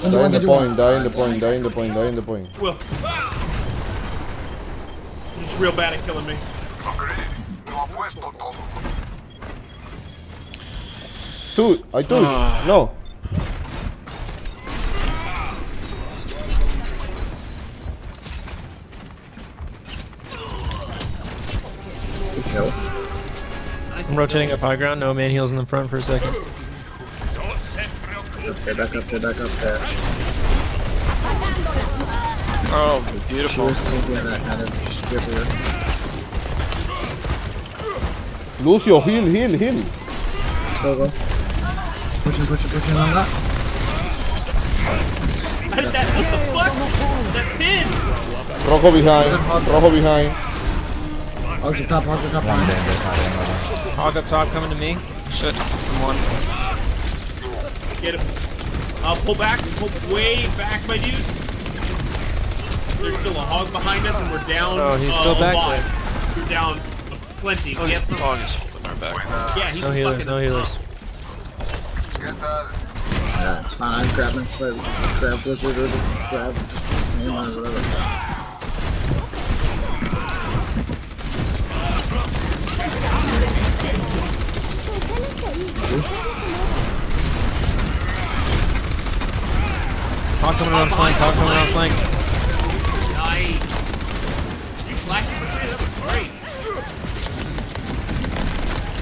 Die in the point, die in the point, die in the point, die in the point. Will. He's real bad at killing me. Two, I touch. No. I'm rotating up high ground. No man heals in the front for a second. Okay, back up there, back up there. Oh, beautiful. was thinking that kind of stripper. Lucio, heal, heal, heal. Go, go. Pushing, pushing, pushing on that. that, what the fuck? That pin! Rojo behind, Rojo behind. Hog the top, hog the top line. Hog up top coming to me. Shit, I'm one. Get him. I'll pull back, pull way back, my dude. There's still a hog behind us, and we're down. Oh, he's uh, still back there. We're down plenty. Oh, We have some- Hog is holding our back. Yeah, he's No healers, no healers. Yeah, it's fine. I'm grabbing, grab Blizzard or just grab, just name or whatever. Hog coming around flank, hog coming around flank. Nice. You flashed it for me, that great.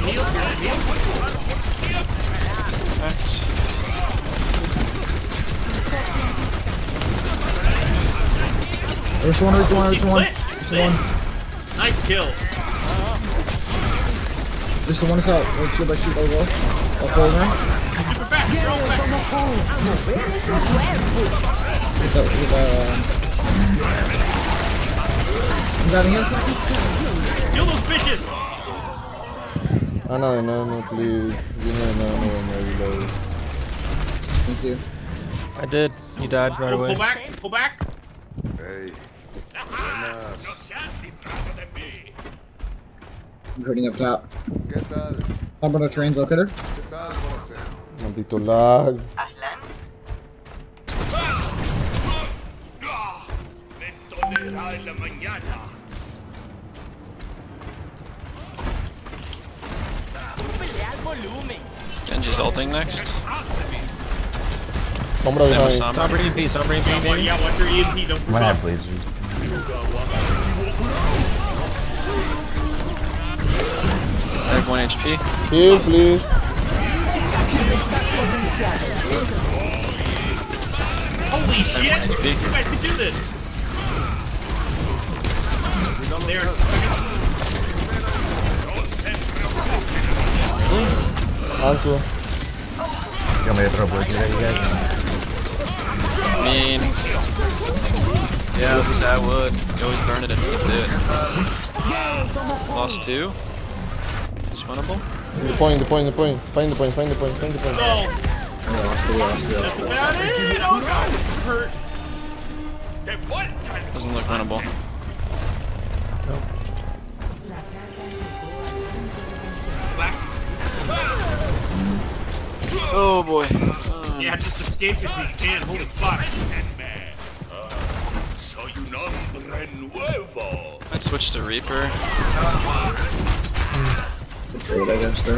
Heal, heal. Thanks. There's one, there's one, there's one. There's one. Nice kill. There's the one is out. One shield by shoot over. I'll pull him. Keep it back. Get away from the fool. I'm a very good werewolf. That was, uh... Um, that him? Kill those fishes! Oh, no, no, no, please. You know, no, no, no, know. Thank you. I did. You died right away. Pull back, pull back. Hey. Nice. I'm shooting up top. Get that. Top of the train's locator. Get that. Maldito lag. Genji's ulting next. Sombra behind. Sombra EMP, Sombra EMP. Yeah, watch your EMP, don't forget. Might have lasers. I have 1 HP. Heal, please. Holy shit! HP. You guys can do this! There. Answer. You want me to throw blizzard you guys? Mean. Yeah, I would. You always burn it and do it. Lost two. Is this? The point, the point, the point. Find the point, find the point, find the point. No! That's about it! Oh god! Hurt. Doesn't look winnable. Oh boy. Um, Yeah, just escape if you can. Holy fuck. Soy un hombre nuevo. I'd switch to Reaper. Trade, I guess, there.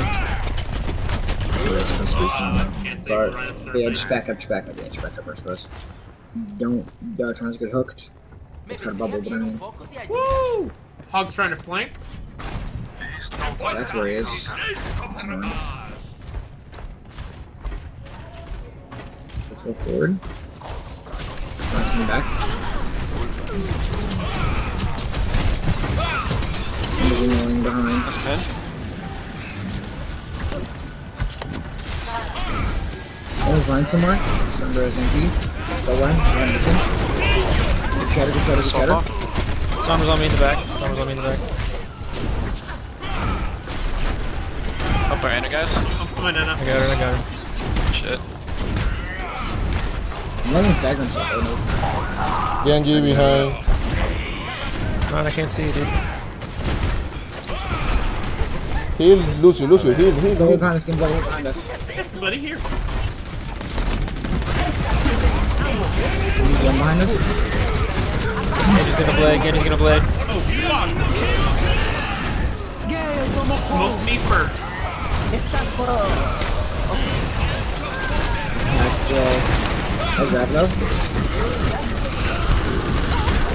But, yeah, just back up, just back up, yeah, just back up, rest of us. Don't, uh, trying to get hooked. It's got bubble, but I mean, Woo! Hog's trying to flank. that's where he is. That's. Let's go forward. Not coming back. Somebody's annoying behind. That's mid. Behind somewhere. Somewhere is MP. Go line. Line with him. Good shatter, good shatter, good Swap shatter. off. Sombra's on me in the back. Sombra's on me in the back. Up our Anna, guys. I'm coming, Anna. I got her, I got her. Shit. I'm letting him stagger himself. Oh, no. Genji behind. Man, I can't see you, dude. Heal, Lucio, Lucio, heal, heal, Double heal. behind us, game double behind us. Yes, buddy, here. One behind us. Genji's gonna blade, Genji's gonna blade. Oh, fuck! Smoke me first. Nice, uh, I grab though.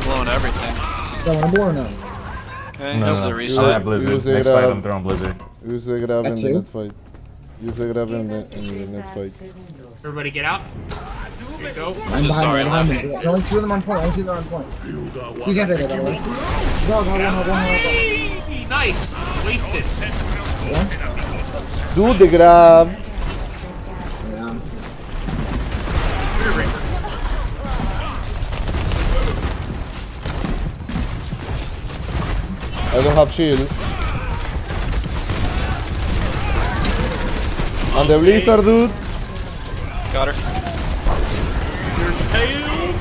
Blowing everything. Don't want to bore no. Okay, No, this is no, a reset. I'll have blizzard. Use Next fight. I'm throwing blizzard. Use the grab in the next fight. Use the grab in the, in the next fight. Everybody get out. Go. I'm behind him. I'm behind me. No one shoot them on point, I want to shoot them on point. He's gonna take it, by the way. Go, go, go, go, go. Nice! Wasted. Yeah. Do the grab. Yeah. I don't have shield. On the blizzard, dude. Got her. Here's Tails.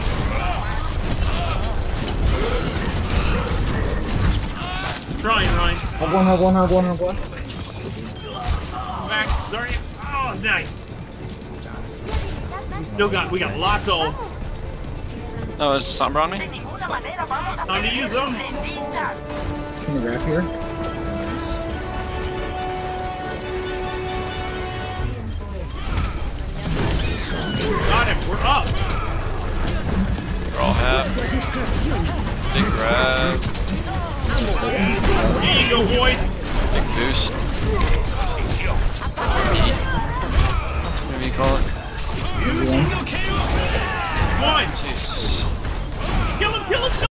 Trying, Ryan. Hug one, hug one, hug one, hug one. Back. Sorry. Oh, nice. We still got, we got lots of ults. Oh, is Sombra on me? Time to use them. Can you grab here? Got him. We're up. All half. Big grab. Here you go, boys. Big boost. Whatever you call it. One. Kill him, kill him,